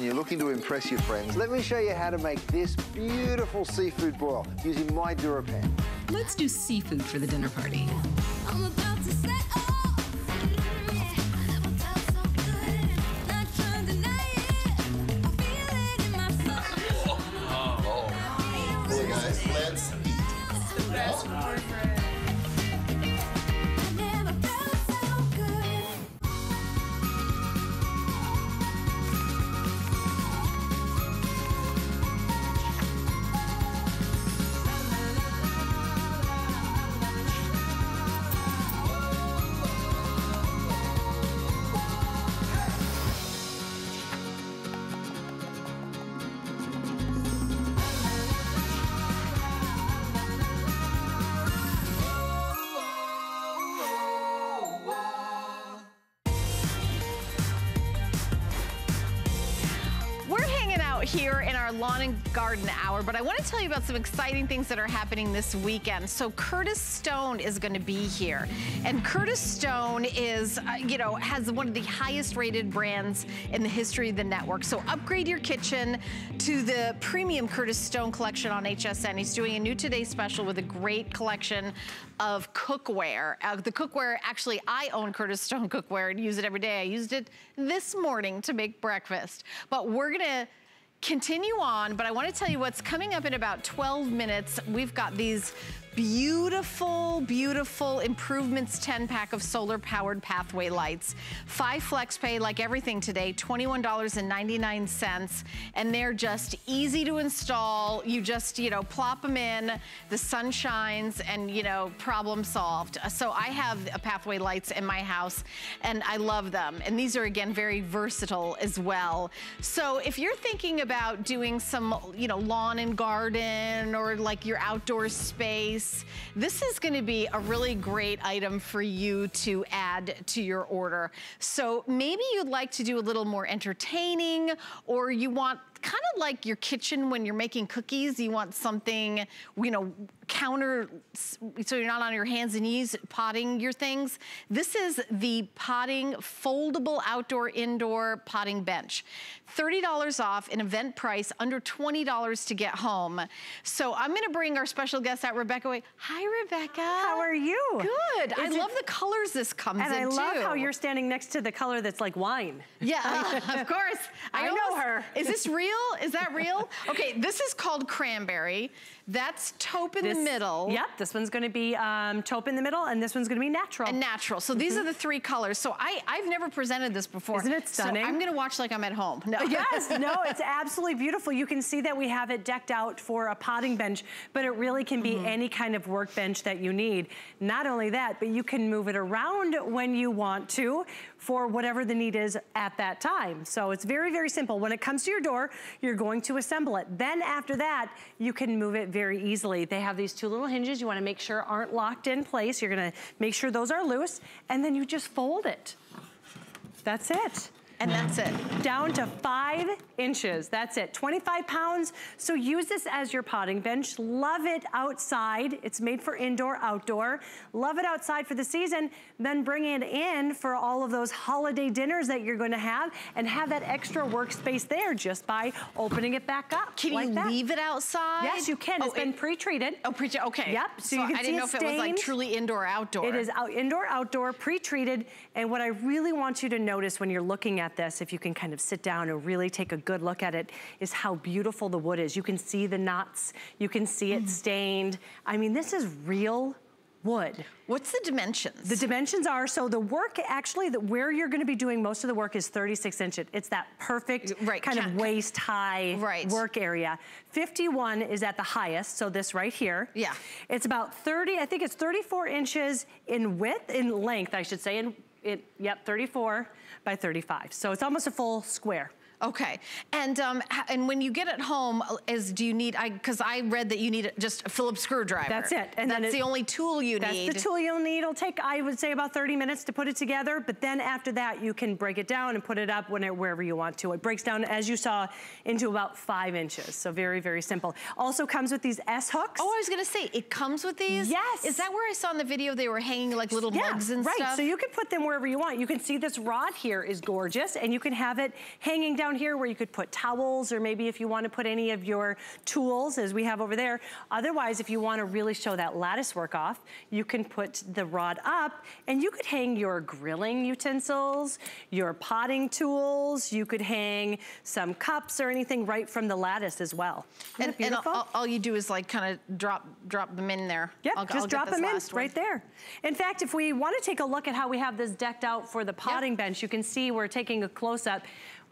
And you're looking to impress your friends, let me show you how to make this beautiful seafood broil using my DuraPan. Let's do seafood for the dinner party. Here in our lawn and garden hour, but I want to tell you about some exciting things that are happening this weekend. So Curtis Stone is going to be here. And Curtis Stone is, uh, you know, has one of the highest rated brands in the history of the network. So upgrade your kitchen to the premium Curtis Stone collection on HSN. He's doing a new Today special with a great collection of cookware. Uh, the cookware, actually, I own Curtis Stone cookware and use it every day. I used it this morning to make breakfast. But we're gonna continue on, but I wanna tell you what's coming up in about 12 minutes. We've got these beautiful, beautiful improvements 10 pack of solar powered pathway lights. Five flex pay, like everything today, $21.99. And they're just easy to install. You just, you know, plop them in, the sun shines and, you know, problem solved. Uh, so I have a pathway lights in my house and I love them. And these are again, very versatile as well. So if you're thinking about doing some, you know, lawn and garden or like your outdoor space, space. This is gonna be a really great item for you to add to your order. So maybe you'd like to do a little more entertaining or you want kind of like your kitchen when you're making cookies, you want something, you know, counter, so you're not on your hands and knees potting your things. This is the potting foldable outdoor indoor potting bench. $30 off an event price, under $20 to get home. So I'm gonna bring our special guest out, Rebecca Way. Hi, Rebecca. How are you? Good. I Is it- love the colors this comes And in I love too. how you're standing next to the color that's like wine. Yeah, *laughs* of course. I know almost- her. Is this real? Is that real? Okay, this is called cranberry. That's taupe in *laughs* This- the middle. Yep, this one's gonna be um, taupe in the middle, and this one's gonna be natural. And natural. So these Mhm. are the three colors. So I, I've never presented this before. Isn't it stunning? So I'm gonna watch like I'm at home. No. *laughs* yes, no, it's absolutely beautiful. You can see that we have it decked out for a potting bench, but it really can Mm-hmm. be any kind of workbench that you need. Not only that, but you can move it around when you want to for whatever the need is at that time. So it's very, very simple. When it comes to your door, you're going to assemble it. Then after that, you can move it very easily. They have these two little hinges you wanna make sure aren't locked in place. You're gonna make sure those are loose, and then you just fold it. That's it. And that's it. Down to five inches. That's it. 25 pounds. So use this as your potting bench. Love it outside. It's made for indoor, outdoor. Love it outside for the season. Then bring it in for all of those holiday dinners that you're going to have and have that extra workspace there just by opening it back up. Can like you that. leave it outside? Yes, you can. Oh, It's been pre-treated. Oh, pre okay. Yep. So, you can I see didn't know if it was like truly indoor, outdoor. It is out, indoor, outdoor, pre-treated. And what I really want you to notice when you're looking at this, if you can kind of sit down and really take a good look at it, is how beautiful the wood is. You can see the knots. You can see Mm. it stained. I mean, this is real wood. What's the dimensions? The dimensions are, so the work actually, that where you're gonna be doing most of the work is 36 inches. It's that perfect Right, kind of waist high Right. work area. 51 is at the highest, so this right here. Yeah. It's about 30, I think it's 34 inches in width, in length, I should say, in, it, yep, 34 by 35. So it's almost a full square. Okay, and um, and when you get it home, uh, is do you need? I because I read that you need just a Phillips screwdriver. That's it. And then that's it- the only tool you That's need. the tool you'll need. It'll take, I would say, about 30 minutes to put it together. But then after that, you can break it down and put it up when it, wherever you want to. It breaks down, as you saw, into about five inches. So very, very simple. Also comes with these S hooks. Oh, I was gonna say it comes with these. Yes. Is that where I saw in the video they were hanging like little Yeah, mugs and right. stuff? So you can put them wherever you want. You can see this rod here is gorgeous, and you can have it hanging down here where you could put towels, or maybe if you want to put any of your tools, as we have over there. Otherwise, if you want to really show that lattice work off, you can put the rod up, and you could hang your grilling utensils, your potting tools. You could hang some cups or anything right from the lattice as well. Isn't and, and beautiful? all, all you do is like kind of drop drop them in there. Yep, I'll, just I'll drop them in one. right there. In fact, if we want to take a look at how we have this decked out for the potting bench, you can see we're taking a close-up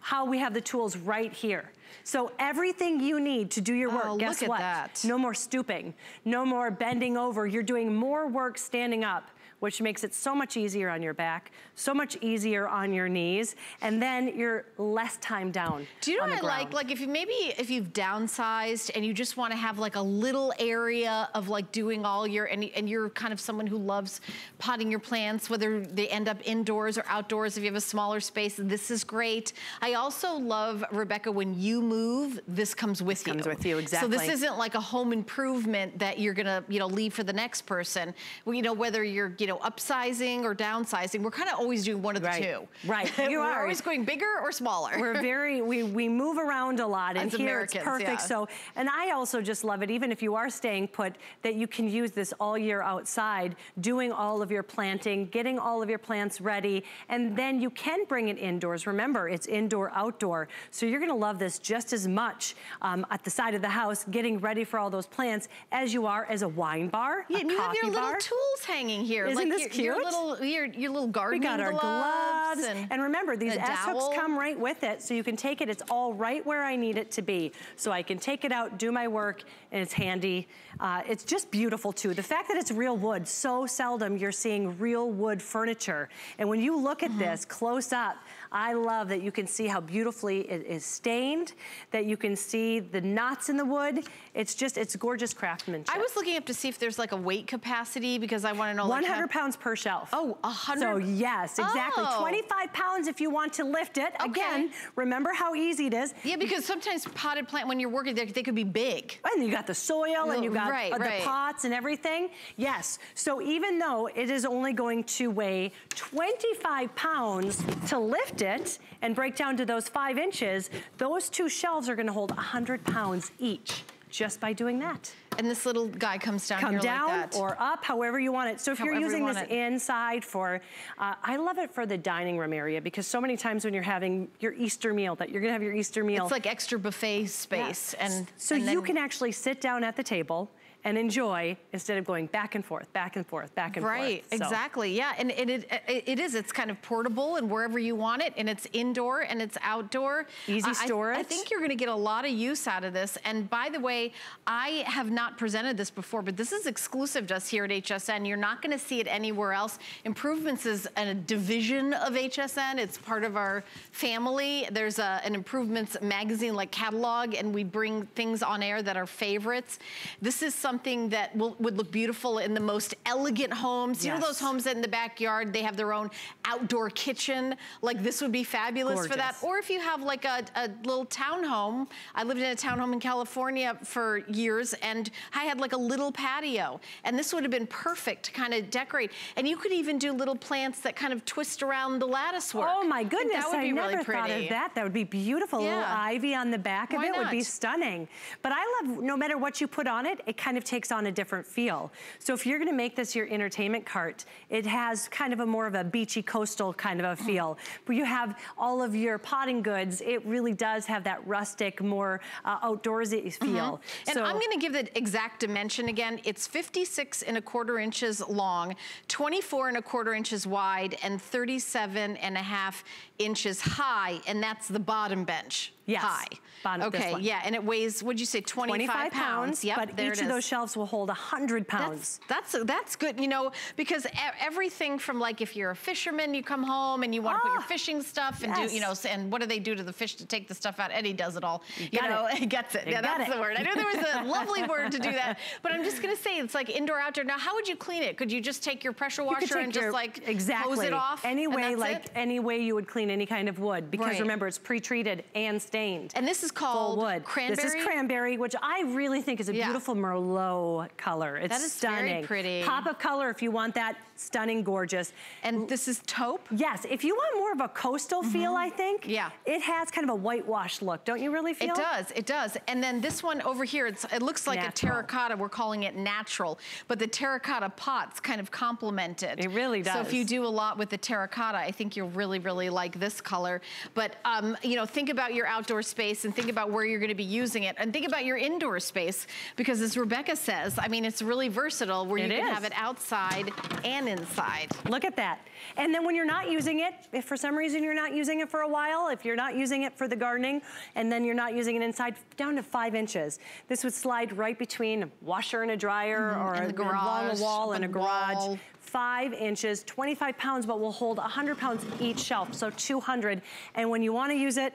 how we have the tools right here. So everything you need to do your oh, work, Oh, guess what? that. No more stooping, no more bending over. You're doing more work standing up which makes it so much easier on your back, so much easier on your knees, and then you're less time down Do you know what I like? Like if you maybe if you've downsized and you just want to have like a little area of like doing all your and, and you're kind of someone who loves potting your plants, whether they end up indoors or outdoors. If you have a smaller space, this is great. I also love Rebecca when you move, this comes with you. Comes with you, exactly. So this isn't like a home improvement that you're gonna you know leave for the next person. Well, you know whether you're you know upsizing or downsizing, we're kind of always doing one of the Right. two. Right. *laughs* You we're are. always going bigger or smaller. We're *laughs* very, we, we move around a lot and As here Americans, it's perfect. yeah. So, and I also just love it, even if you are staying put, that you can use this all year outside, doing all of your planting, getting all of your plants ready, and then you can bring it indoors. Remember, it's indoor, outdoor. So you're gonna love this just as much um, at the side of the house, getting ready for all those plants as you are as a wine bar, Yeah, a and you have your coffee little tools hanging here. Isn't like this your, cute? Your little, your, your little We gardening got our gloves. and, And, remember, these a S hooks come right with it, so you can take it. It's all right where I need it to be. So I can take it out, do my work, and it's handy. Uh, it's just beautiful, too. The fact that it's real wood, so seldom you're seeing real wood furniture. And when you look at this close up, I love that you can see how beautifully it is stained, that you can see the knots in the wood. It's just, it's gorgeous craftsmanship. I was looking up to see if there's like a weight capacity because I want to know like 100 how- pounds per shelf. Oh, 100? So yes, exactly. Oh. 25 pounds if you want to lift it. Again, remember how easy it is. Yeah, because sometimes potted plant, when you're working, they, they could be big. And you got the soil and you got Right, uh, the pots and everything. Yes. So even though it is only going to weigh 25 pounds to lift it and break down to those five inches, those two shelves are gonna hold 100 pounds each just by doing that. And this little guy comes down Come here down like that. or up, however you want it. So if you're However you using this it. inside for, uh, I love it for the dining room area because so many times when you're having your Easter meal, that you're gonna have your Easter meal. It's like extra buffet space. And So and you can actually sit down at the table and enjoy instead of going back and forth, back and forth, back and Right, forth. So- exactly, yeah, and it, it, it, is, it's kind of portable and wherever you want it, and it's indoor and it's outdoor. Easy I- I- I, think you're gonna get a lot of use out of this, and by the way, I have not presented this before, but this is exclusive to us here at HSN. You're not gonna see it anywhere else. Improvements is a division of HSN, it's part of our family. There's a, an Improvements magazine like catalog, and we bring things on air that are favorites. This is something that will, would look beautiful in the most elegant homes. You know those homes that in the backyard, they have their own outdoor kitchen? Like this would be fabulous for that. Or if you have like a, a little townhome. I lived in a townhome in California for years and I had like a little patio. And this would have been perfect to kind of decorate. And you could even do little plants that kind of twist around the lattice work. Oh my goodness, That would I be never really pretty. thought of that. That would be beautiful. A little ivy on the back of Why it would be stunning. But I love, no matter what you put on it, it kind of takes on a different feel. So if you're gonna make this your entertainment cart, it has kind of a more of a beachy coastal kind of a feel. Where you have all of your potting goods, it really does have that rustic, more uh, outdoorsy feel. And So- I'm gonna give the exact dimension again. It's 56 and a quarter inches long, 24 and a quarter inches wide, and 37 and a half inches high, and that's the bottom bench Yes, high. bottom of this okay, yeah, and it weighs, what'd you say, 25, 25 pounds, Yep, but each of those shelves will hold 100 pounds. That's, that's that's good, you know, because everything from like if you're a fisherman, you come home and you want to put your fishing stuff and Ah, yes. do, you know, and what do they do to the fish to take the stuff out? Eddie does it all. You, got know, it. *laughs* he gets it. You yeah, that's it. the word. I knew there was a *laughs* lovely word to do that, but I'm just gonna say it's like indoor outdoor. Now, how would you clean it? Could you just take your pressure washer and just like exactly. hose it off? Any way, like it? any way you would clean any kind of wood, because Right. remember it's pre-treated and stained. And this is called wood. cranberry. This is cranberry, which I really think is a Yeah. beautiful Merlot color. It's That is very stunning. pretty. Pop of color if you want that. Stunning, gorgeous. And this is taupe. Yes, if you want more of a coastal feel, I think. Yeah. It has kind of a whitewash look, don't you really feel? It does, it does. And then this one over here, it's, it looks like Natural. a terracotta. We're calling it natural, but the terracotta pots kind of complement it. It really So if you do a lot with the terracotta, I think you'll really, really like this color. But, um, you know, think about your outdoor space and think about where you're gonna be using it and think about your indoor space because as Rebecca says, I mean, it's really versatile where It you can is. have it outside and inside. Look at that. And then when you're not using it, if for some reason you're not using it for a while, if you're not using it for the gardening, and then you're not using it inside, down to five inches. This would slide right between a washer and a dryer Mhm, or and a, the along garage, a wall and a the garage. wall. Five inches, 25 pounds, but will hold 100 pounds each shelf, so 200. And when you wanna use it,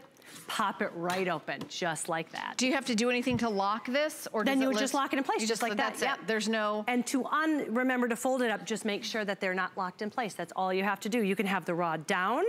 pop it right open, just like that. Do you have to do anything to lock this or Then you would just lock it in place, You just like that. That's Yep. it. There's no. And to un remember to fold it up, just make sure that they're not locked in place. That's all you have to do. You can have the rod down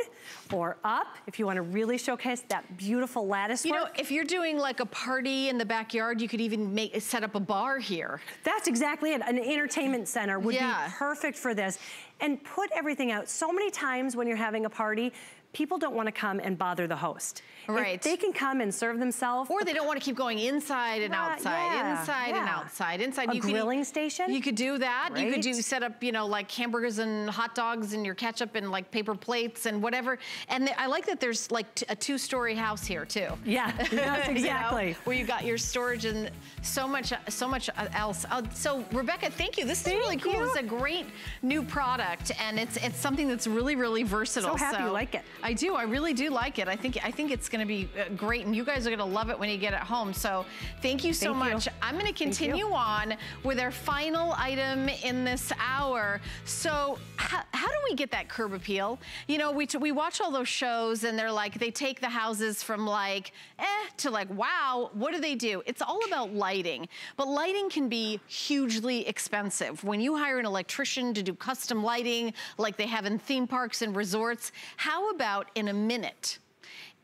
or up if you want to really showcase that beautiful lattice You know, if you're doing like a party in the backyard, you could even make set up a bar here. That's exactly it. An entertainment center would Yeah. be perfect for this. And put everything out. So many times when you're having a party, people don't want to come and bother the host. If Right. they can come and serve themselves. Or they don't want to keep going inside and Right, outside, yeah, inside and outside, inside. A you could- grilling station? You could do that. You could do set up, you know, like hamburgers and hot dogs and your ketchup and like paper plates and whatever. And I like that there's like t- a two-story house here too. *laughs* Yeah, yes, *laughs* You know, exactly. where you got your storage and so much, so much else. Uh, so Rebecca, thank you. This is really cool. you. It's a great new product, and it's it's something that's really, really versatile. So happy you like it. I do. I really do like it. I think I think it's going to be uh, great, and you guys are going to love it when you get it home. So thank you so Thank you. much. I'm going to continue on with our final item in this hour. So how, how do we get that curb appeal? You know, we we watch all those shows, and they're like they take the houses from like eh to like wow. What do they do? It's all about lighting, but lighting can be hugely expensive. When you hire an electrician to do custom lighting, like they have in theme parks and resorts, how about in a minute?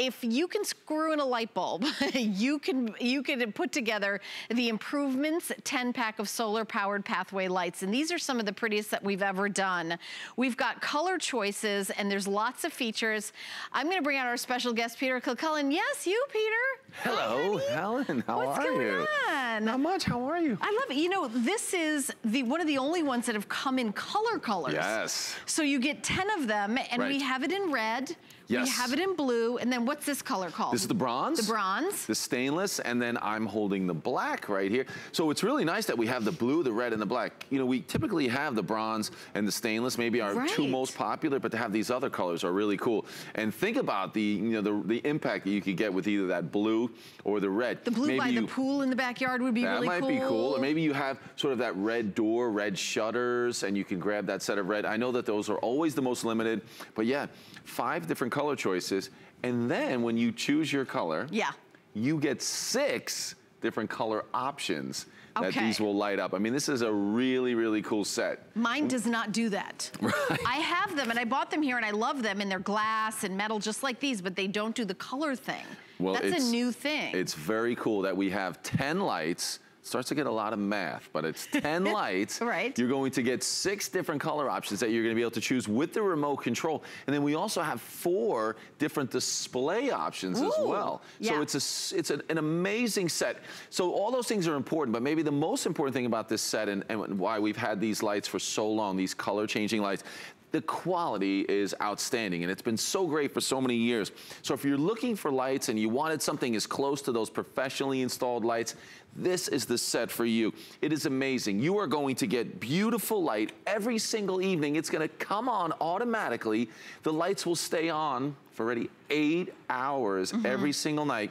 If you can screw in a light bulb, *laughs* you can you can put together the improvements 10 pack of solar powered pathway lights. And these are some of the prettiest that we've ever done. We've got color choices and there's lots of features. I'm gonna bring out our special guest, Peter Kilcullen. Yes, you, Peter. Hello, Helen. How What's are going you? on? Not much. How are you? I love it. You know, this is the one of the only ones that have come in color colors. Yes. So you get 10 of them and we have it in red. We have it in blue. And then what's this color called? This is the bronze. The bronze. The stainless, and then I'm holding the black right here. So it's really nice that we have the blue, the red, and the black. You know, we typically have the bronze and the stainless, maybe our two most popular, but to have these other colors are really cool. And think about the, you know, the, the impact that you could get with either that blue or the red. The blue maybe by you, the pool in the backyard would be that might be cool. Or maybe you have sort of that red door, red shutters, and you can grab that set of red. I know that those are always the most limited, but yeah, five different color choices. And then when you choose your color, Yeah. you get six different color options that Okay. these will light up. I mean, this is a really, really cool set. Mine does not do that. *laughs* Right. I have them and I bought them here and I love them and they're glass and metal just like these, but they don't do the color thing. Well, That's it's- a new thing. It's very cool that we have 10 lights. Starts to get a lot of math, but it's *laughs* 10 lights. Right. You're going to get six different color options that you're going to be able to choose with the remote control. And then we also have four different display options as Ooh, well. yeah. So it's a, it's an, an amazing set. So all those things are important, but maybe the most important thing about this set and, and why we've had these lights for so long, these color changing lights, the quality is outstanding and it's been so great for so many years. So if you're looking for lights and you wanted something as close to those professionally installed lights, this is the set for you. It is amazing. You are going to get beautiful light every single evening. It's going to come on automatically. The lights will stay on for already eight hours mm-hmm. every single night.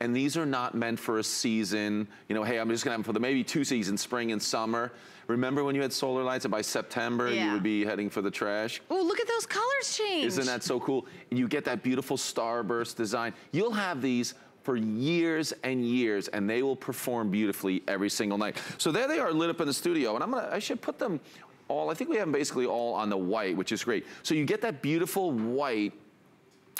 And these are not meant for a season. You know, hey, I'm just gonna have them for the maybe two seasons, spring and summer. Remember when you had solar lights and by September you would be heading for the trash? Oh, look at those colors change. Isn't that so cool? You get that beautiful starburst design. You'll have these for years and years, and they will perform beautifully every single night. So there they are lit up in the studio, and I'm gonna, I should put them all, I think we have them basically all on the white, which is great. So you get that beautiful white,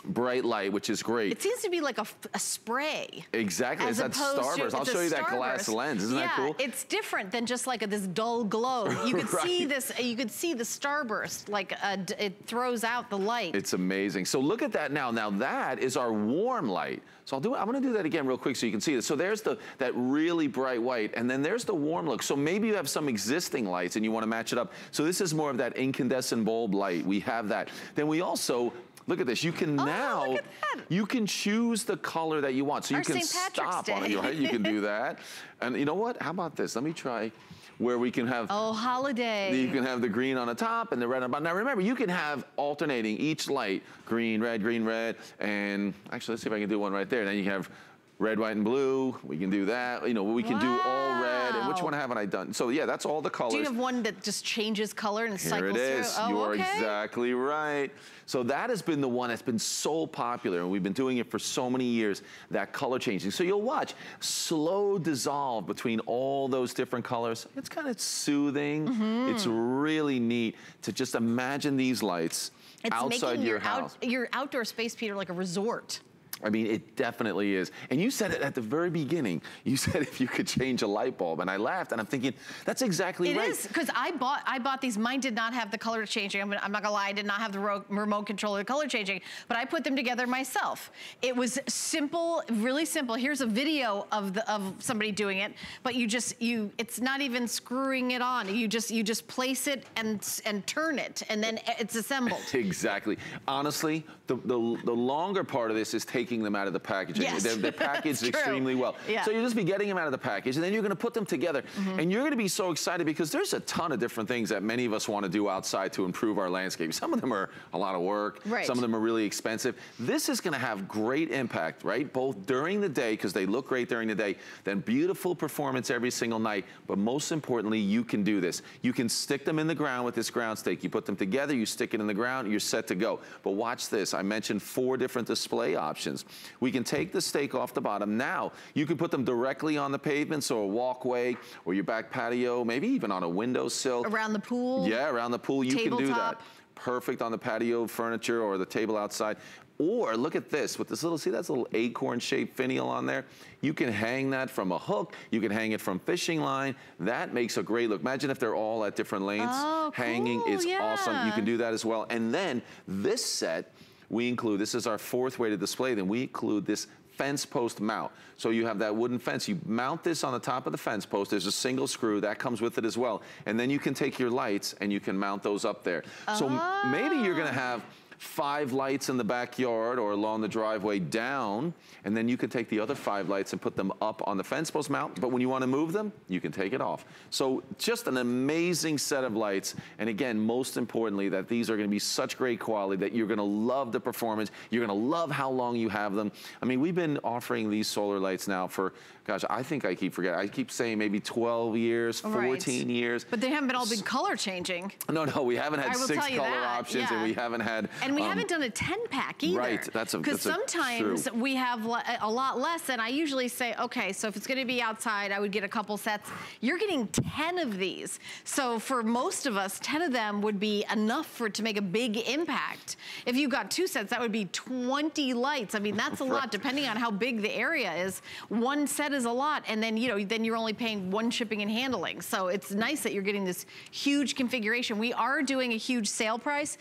bright light, which is great. It seems to be like a spray. Exactly, it's that opposed to- starburst. I'll show you that glass lens. Isn't yeah, that cool? it's different than just like a, this dull glow. *laughs* You could see this. You could see the starburst. Like uh, it throws out the light. It's amazing. So look at that now. Now that is our warm light. So I'll do. I'm going to do that again real quick so you can see this. So there's the that really bright white, and then there's the warm look. So maybe you have some existing lights and you want to match it up. So this is more of that incandescent bulb light. We have that. Then we also. Look at this. You can now Oh, that. you can choose the color that you want. So you can stop on it. Right? You can do *laughs* that. And you know what? How about this? Let me try where we can have oh, holiday. you can have the green on the top and the red on the bottom. Now remember, you can have alternating each light, green, red, green, red, and actually let's see if I can do one right there. Then you can have red, white, and blue. We can do that. You know, we can do all red. And which one haven't I done? So yeah, that's all the colors. Do you have one that just changes color and Here cycles it is. through? Oh, you are okay. exactly right. So that has been the one that's been so popular, and we've been doing it for so many years, that color changing. So you'll watch slow dissolve between all those different colors. It's kind of soothing. Mm-hmm. It's really neat to just imagine these lights It's outside making your your, house. Out, your outdoor space, Peter, like a resort. I mean, it definitely is. And you said it at the very beginning. You *laughs* said if you could change a light bulb, and I laughed, and I'm thinking, that's exactly It right. is because I bought I bought these. Mine did not have the color changing. I'm, I'm not gonna lie, I did not have the ro- remote control of the color changing, but I put them together myself. It was simple, really simple. Here's a video of the of somebody doing it, but you just you it's not even screwing it on. You just you just place it and and turn it, and then it's assembled. *laughs* Exactly. Honestly, the, the, the longer part of this is taking taking them out of the packaging. Yes, They're, they're *laughs* packaged extremely well. Yeah. So you'll just be getting them out of the package, and then you're going to put them together, Mm-hmm. and you're going to be so excited because there's a ton of different things that many of us want to do outside to improve our landscape. Some of them are a lot of work. Right. Some of them are really expensive. This is going to have great impact, right? Both during the day because they look great during the day, then beautiful performance every single night. But most importantly, you can do this. You can stick them in the ground with this ground stake. You put them together, you stick it in the ground, you're set to go. But watch this. I mentioned four different display options. We can take the stake off the bottom. Now, you can put them directly on the pavement, so a walkway or your back patio, maybe even on a windowsill. Around the pool. Yeah, around the pool, you can do that. Perfect on the patio furniture or the table outside. Or look at this with this little, see that little acorn shaped finial on there? You can hang that from a hook. You can hang it from fishing line. That makes a great look. Imagine if they're all at different lengths. Oh, hanging cool, is awesome. You can do that as well. And then this set, we include, this is our fourth way to display them. We include this fence post mount. So you have that wooden fence. You mount this on the top of the fence post. There's a single screw that comes with it as well. And then you can take your lights and you can mount those up there. So maybe you're gonna ah. have five lights in the backyard or along the driveway down, and then you can take the other five lights and put them up on the fence post mount. But when you want to move them, you can take it off. So just an amazing set of lights. And again, most importantly, that these are going to be such great quality that you're going to love the performance. You're going to love how long you have them. I mean, we've been offering these solar lights now for, gosh, I think I keep forgetting. I keep saying maybe 12 years, 14 Right. years. But they haven't been all been color changing. No, no, we haven't had six color that, options, yeah. and we haven't had. And we um, haven't done a 10 pack either. Right, that's a- Because a- sometimes true. we have a lot less, and I usually say, okay, so if it's going to be outside, I would get a couple sets. You're getting 10 of these. So for most of us, 10 of them would be enough for to make a big impact. If you got two sets, that would be 20 lights. I mean, that's a lot, *laughs* depending on how big the area is. One set is a lot, and then, you know, then you're only paying one shipping and handling. So it's nice that you're getting this huge configuration. We are doing a huge sale price,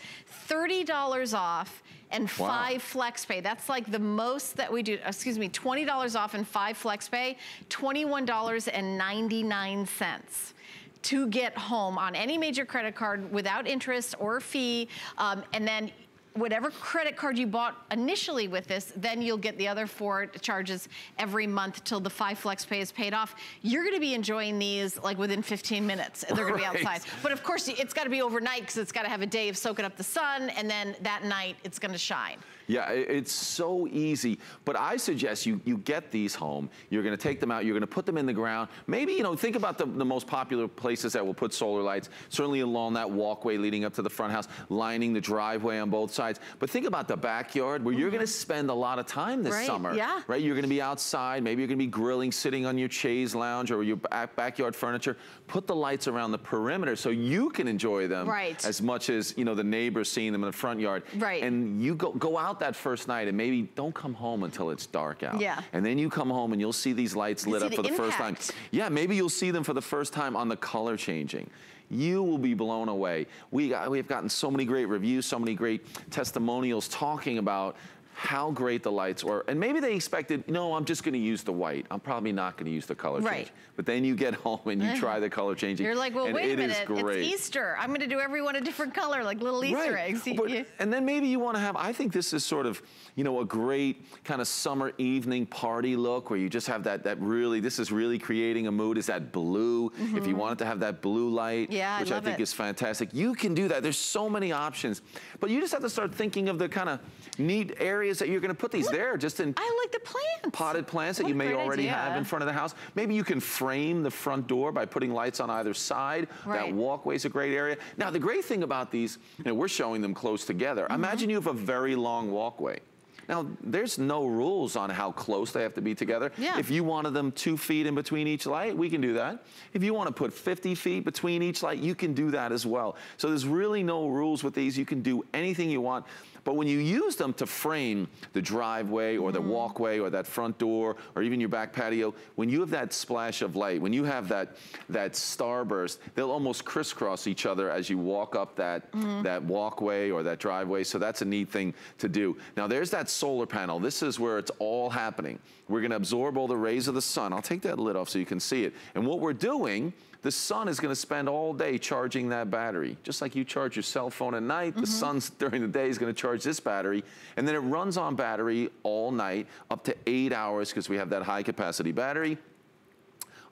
$30 off and Wow. five flex pay. That's like the most that we do, excuse me, $20 off and five flex pay, $21.99 to get home on any major credit card without interest or fee. Um, and then whatever credit card you bought initially with this, then you'll get the other four charges every month till the five flex pay is paid off. You're gonna be enjoying these like within 15 minutes. They're gonna be outside. But of course, it's gotta be overnight because it's gotta have a day of soaking up the sun and then that night it's gonna shine. Yeah, it's so easy. But I suggest you, you get these home. You're going to take them out. You're going to put them in the ground. Maybe, you know, think about the, the most popular places that will put solar lights, certainly along that walkway leading up to the front house, lining the driveway on both sides. But think about the backyard where you're going to spend a lot of time this Mm-hmm. Right, summer. yeah. Right? You're going to be outside. Maybe you're going to be grilling, sitting on your chaise lounge or your back, backyard furniture. Put the lights around the perimeter so you can enjoy them Right. as much as, you know, the neighbors seeing them in the front yard. Right. And you go, go out that first night and maybe don't come home until it's dark out. Yeah. And then you come home and you'll see these lights You lit up for the the first time. Yeah, maybe you'll see them for the first time on the color changing. You will be blown away. We, got, we have gotten so many great reviews, so many great testimonials talking about how great the lights were. And maybe they expected, no, I'm just going to use the white. I'm probably not going to use the color Right. change. But then you get *laughs* home and you try the color changing. You're like, well, wait a minute, it's Easter. I'm gonna do everyone a different color, like little Easter Right. eggs. But- and then maybe you want to have, I think this is sort of, you know, a great kind of summer evening party look where you just have that, that really, this is really creating a mood, is that blue. If you wanted to have that blue light, Mm-hmm. Yeah, which I, love think it. is fantastic, you can do that. There's so many options. But you just have to start thinking of the kind of neat areas that you're going to put these there, just in I like the plants. potted plants that you may already have in front of the house. Maybe you can frame the front door by putting lights on either side. Right. That walkway's a great area. Now, the great thing about these, you know, we're showing them close together. Mm-hmm. Imagine you have a very long walkway. Now, there's no rules on how close they have to be together. Yeah. If you wanted them two feet in between each light, we can do that. If you want to put 50 feet between each light, you can do that as well. So there's really no rules with these. You can do anything you want. But when you use them to frame the driveway or the Mm-hmm. walkway or that front door or even your back patio, when you have that splash of light, when you have that, that starburst, they'll almost crisscross each other as you walk up that, Mm-hmm. that walkway or that driveway. So that's a neat thing to do. Now there's that solar panel. This is where it's all happening. We're gonna absorb all the rays of the sun. I'll take that lid off so you can see it. And what we're doing the sun is going to spend all day charging that battery. Just like you charge your cell phone at night, the sun's *laughs* during the day is going to charge this battery, and then it runs on battery all night, up to eight hours, because we have that high capacity battery.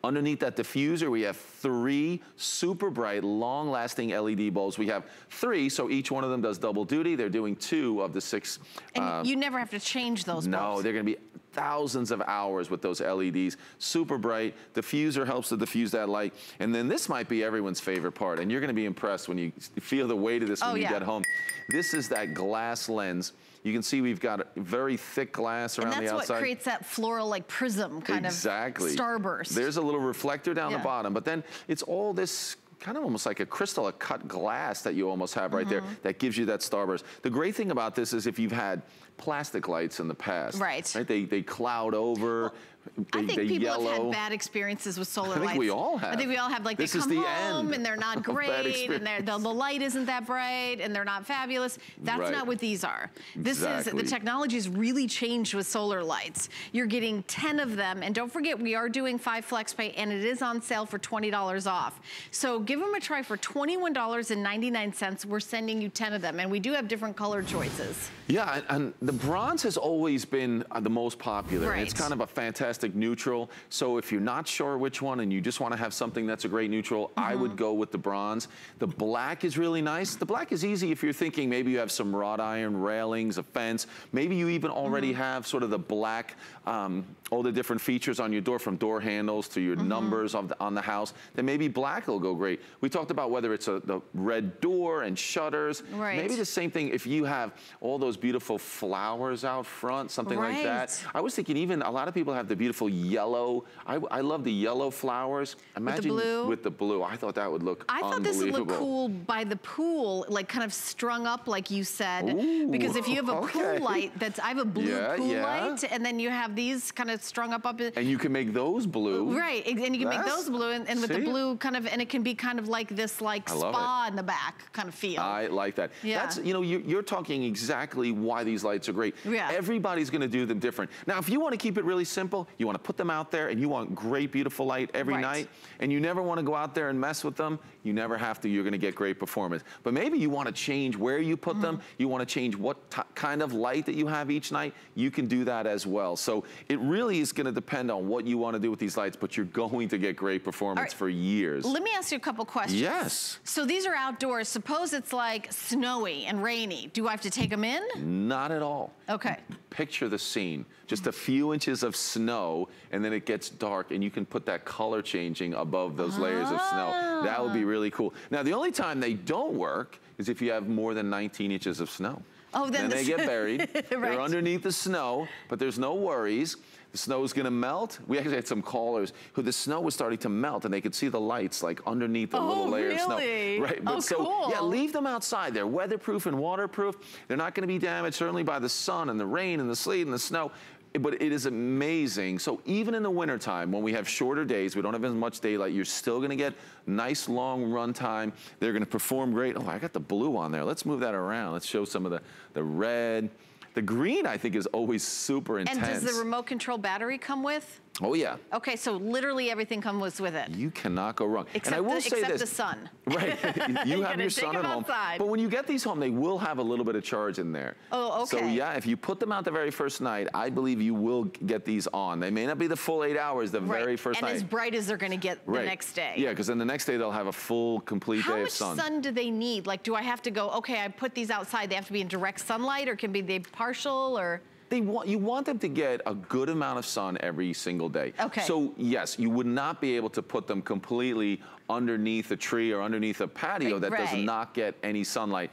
Underneath that diffuser, we have three super bright, long-lasting LED bulbs. We have three, so each one of them does double duty. They're doing two of the six. And uh, you never have to change those no, bulbs. they're going to be thousands of hours with those LEDs. Super bright. Diffuser helps to diffuse that light. And then this might be everyone's favorite part, and you're going to be impressed when you feel the weight of this Oh, when you yeah. get home. This is that glass lens. You can see we've got a very thick glass around the outside. and that's what creates that floral like prism kind exactly. of starburst. There's a little reflector down Yeah. the bottom, but then it's all this kind of almost like a crystal, a cut glass that you almost have right there Mhm. that gives you that starburst. The great thing about this is if you've had plastic lights in the past, Right. They, they cloud over, they, I think they people yellow. have had bad experiences with solar lights. I think lights. we all have. I think we all have. Like This they come the home and they're not *laughs* great, and they're, the, the light isn't that bright, and they're not fabulous. That's Right. not what these are. This is the technology has really changed with solar lights. You're getting 10 of them, and don't forget we are doing five flex pay, and it is on sale for $20 off. So give them a try for $21.99. We're sending you 10 of them, and we do have different color choices. Yeah, and, and the bronze has always been uh, the most popular. and It's kind of a fantastic neutral. So if you're not sure which one and you just want to have something that's a great neutral, I Mm-hmm. would go with the bronze. The black is really nice. The black is easy if you're thinking maybe you have some wrought iron railings, a fence. Maybe you even already Mm-hmm. have sort of the black, um, all the different features on your door from door handles to your mm-hmm. numbers of the, on the house. Then maybe black will go great. We talked about whether it's a, the red door and shutters. Right. Maybe the same thing if you have all those beautiful flowers out front, something like that. Right. I was thinking even a lot of people have the beautiful yellow. I, I love the yellow flowers. Imagine with the blue? with the blue. I thought that would look I thought this would look cool by the pool, like kind of strung up, like you said. Ooh, because if you have a okay. pool light that's, I have a blue Yeah, pool yeah. light, and then you have these kind of strung up up. And you can make those blue. Uh, right, and you can make those blue, and, and with the blue kind of, and it can be kind of like this, like spa in the back kind of feel. I like that. Yeah. That's, you know, you're, you're talking exactly why these lights are great. Yeah. Everybody's going to do them different. Now, if you want to keep it really simple, you want to put them out there and you want great, beautiful light every Right. night, and you never want to go out there and mess with them, you never have to. You're going to get great performance. But maybe you want to change where you put them. Mm-hmm. You want to change what kind of light that you have each night. You can do that as well. So it really is going to depend on what you want to do with these lights, but you're *laughs* going to get great performance right. for years. Let me ask you a couple questions. Yes. So these are outdoors. Suppose it's like snowy and rainy. Do I have to take them in? Not at all. Okay. picture the scene just a few inches of snow and then it gets dark and you can put that color changing above those layers of snow that would Ah. be really cool now the only time they don't work is if you have more than 19 inches of snow Oh, then the they get buried *laughs* Right. they're underneath the snow but there's no worries the snow is going to melt. We actually had some callers who the snow was starting to melt and they could see the lights like underneath the Oh, little layer of snow. really? *laughs* Right. But Oh, so yeah, leave them outside. They're weatherproof and waterproof. They're not going to be damaged certainly by the sun and the rain and the sleet and the snow. But it is amazing. So even in the wintertime, when we have shorter days, we don't have as much daylight, you're still gonna get nice long run time. They're gonna perform great. Oh, I got the blue on there. Let's move that around. Let's show some of the, the red. The green, I think, is always super intense. And does the remote control battery come with? Oh, yeah. Okay, so literally everything comes with it. You cannot go wrong. Except, and I will the, say except this. the sun. *laughs* Right. *laughs* you have your son at home. outside. But when you get these home, they will have a little bit of charge in there. Oh, okay. So yeah, if you put them out the very first night, I believe you will get these on. They may not be the full eight hours the Right. very first and night. as bright as they're gonna get the next day. Yeah, because then the next day they'll have a full, complete How day of sun. How much sun. do they need? Like, do I have to go, okay, I put these outside, they have to be in direct sunlight, or can be they partial, or? They want you want them to get a good amount of sun every single day. Okay. So yes, you would not be able to put them completely underneath a tree or underneath a patio Right, that does not get any sunlight,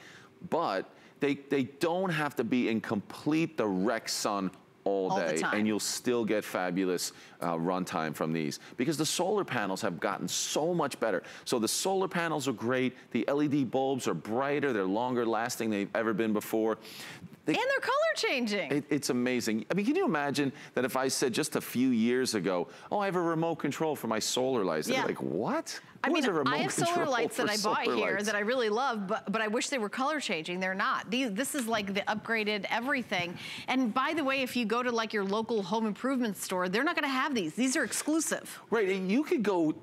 but they they don't have to be in complete direct sun all All day, and you'll still get fabulous uh, runtime from these because the solar panels have gotten so much better. So the solar panels are great. The LED bulbs are brighter. They're longer lasting than they've ever been before. They- And they're color changing. it, it's amazing. I mean, can you imagine that if I said just a few years ago, "Oh, I have a remote control for my solar lights," Yeah. like, "What? I Who mean, I have solar lights that I bought here lights?" that I really love, but, but I wish they were color changing. They're not. These, this is like the upgraded everything. And by the way, if you go to like your local home improvement store, they're not gonna have these. These are exclusive. Right, and you could go,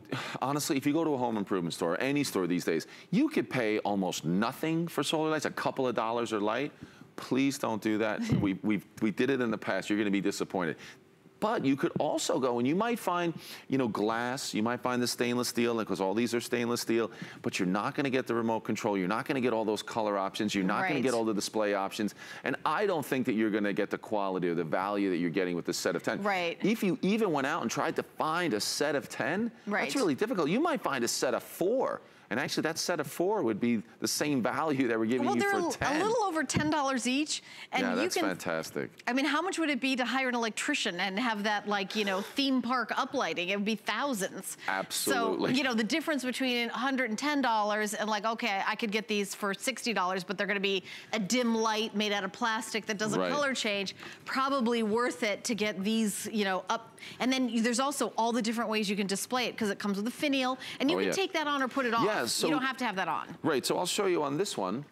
honestly, if you go to a home improvement store, any store these days, you could pay almost nothing for solar lights, a couple of dollars or light, Please don't do that. *laughs* we, we, we did it in the past. You're gonna be disappointed. But you could also go and you might find, you know, glass, you might find the stainless steel, because all these are stainless steel, but you're not gonna get the remote control. You're not gonna get all those color options. You're not gonna get all the display options. And I don't think that you're gonna get the quality or the value that you're getting with the set of 10. Right. If you even went out and tried to find a set of 10, Right. that's really difficult. You might find a set of four. And actually, that set of four would be the same value that we're giving Well, you for a, 10. a little over ten dollars each, and yeah, you that's can. fantastic. I mean, how much would it be to hire an electrician and have that, like, you know, theme park uplighting? It would be thousands. Absolutely. So, you know, the difference between $110 and, like, okay, I could get these for $60, but they're going to be a dim light made out of plastic that does a Right. color change, probably worth it to get these, you know, up. And then there's also all the different ways you can display it because it comes with a finial, and you Oh, can yeah. take that on or put it off. Yeah, so- you don't have to have that on. Right, so I'll show you on this one.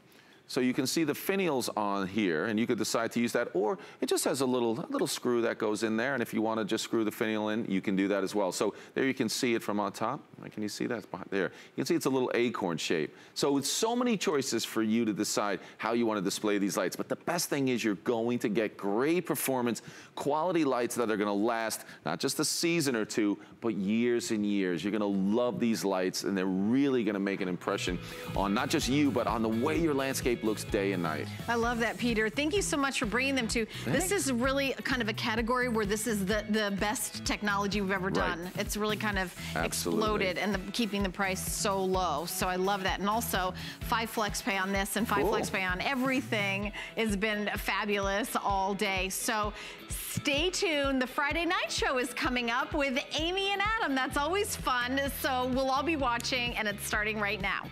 So you can see the finials on here, and you could decide to use that, or it just has a little a little screw that goes in there, and if you want to just screw the finial in, you can do that as well. So there you can see it from on top. Can you see that? There. You can see it's a little acorn shape. So it's so many choices for you to decide how you want to display these lights. But the best thing is you're going to get great performance, quality lights that are going to last not just a season or two, but years and years. You're going to love these lights, and they're really going to make an impression on not just you, but on the way your landscape looks day and night. I love that, Peter. Thank you so much for bringing them to. This is really kind of a category where this is the, the best technology we've ever done. Right. It's really kind of Absolutely. exploded and the, keeping the price so low. So I love that. And also, five flex pay on this and five Cool. flex pay on everything has been fabulous all day. So stay tuned. The Friday night show is coming up with Amy and Adam. That's always fun. So we'll all be watching, and it's starting right now.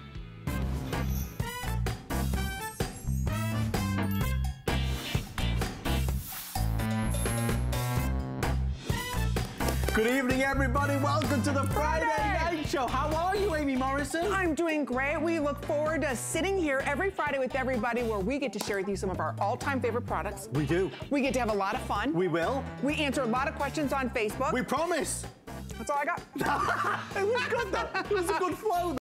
Good evening, everybody. Welcome to the Friday Night Show. How are you, Amy Morrison? I'm doing great. We look forward to sitting here every Friday with everybody where we get to share with you some of our all-time favorite products. We do. We get to have a lot of fun. We will. We answer a lot of questions on Facebook. We promise. That's all I got. *laughs* it was good, though. *laughs* It was a good flow.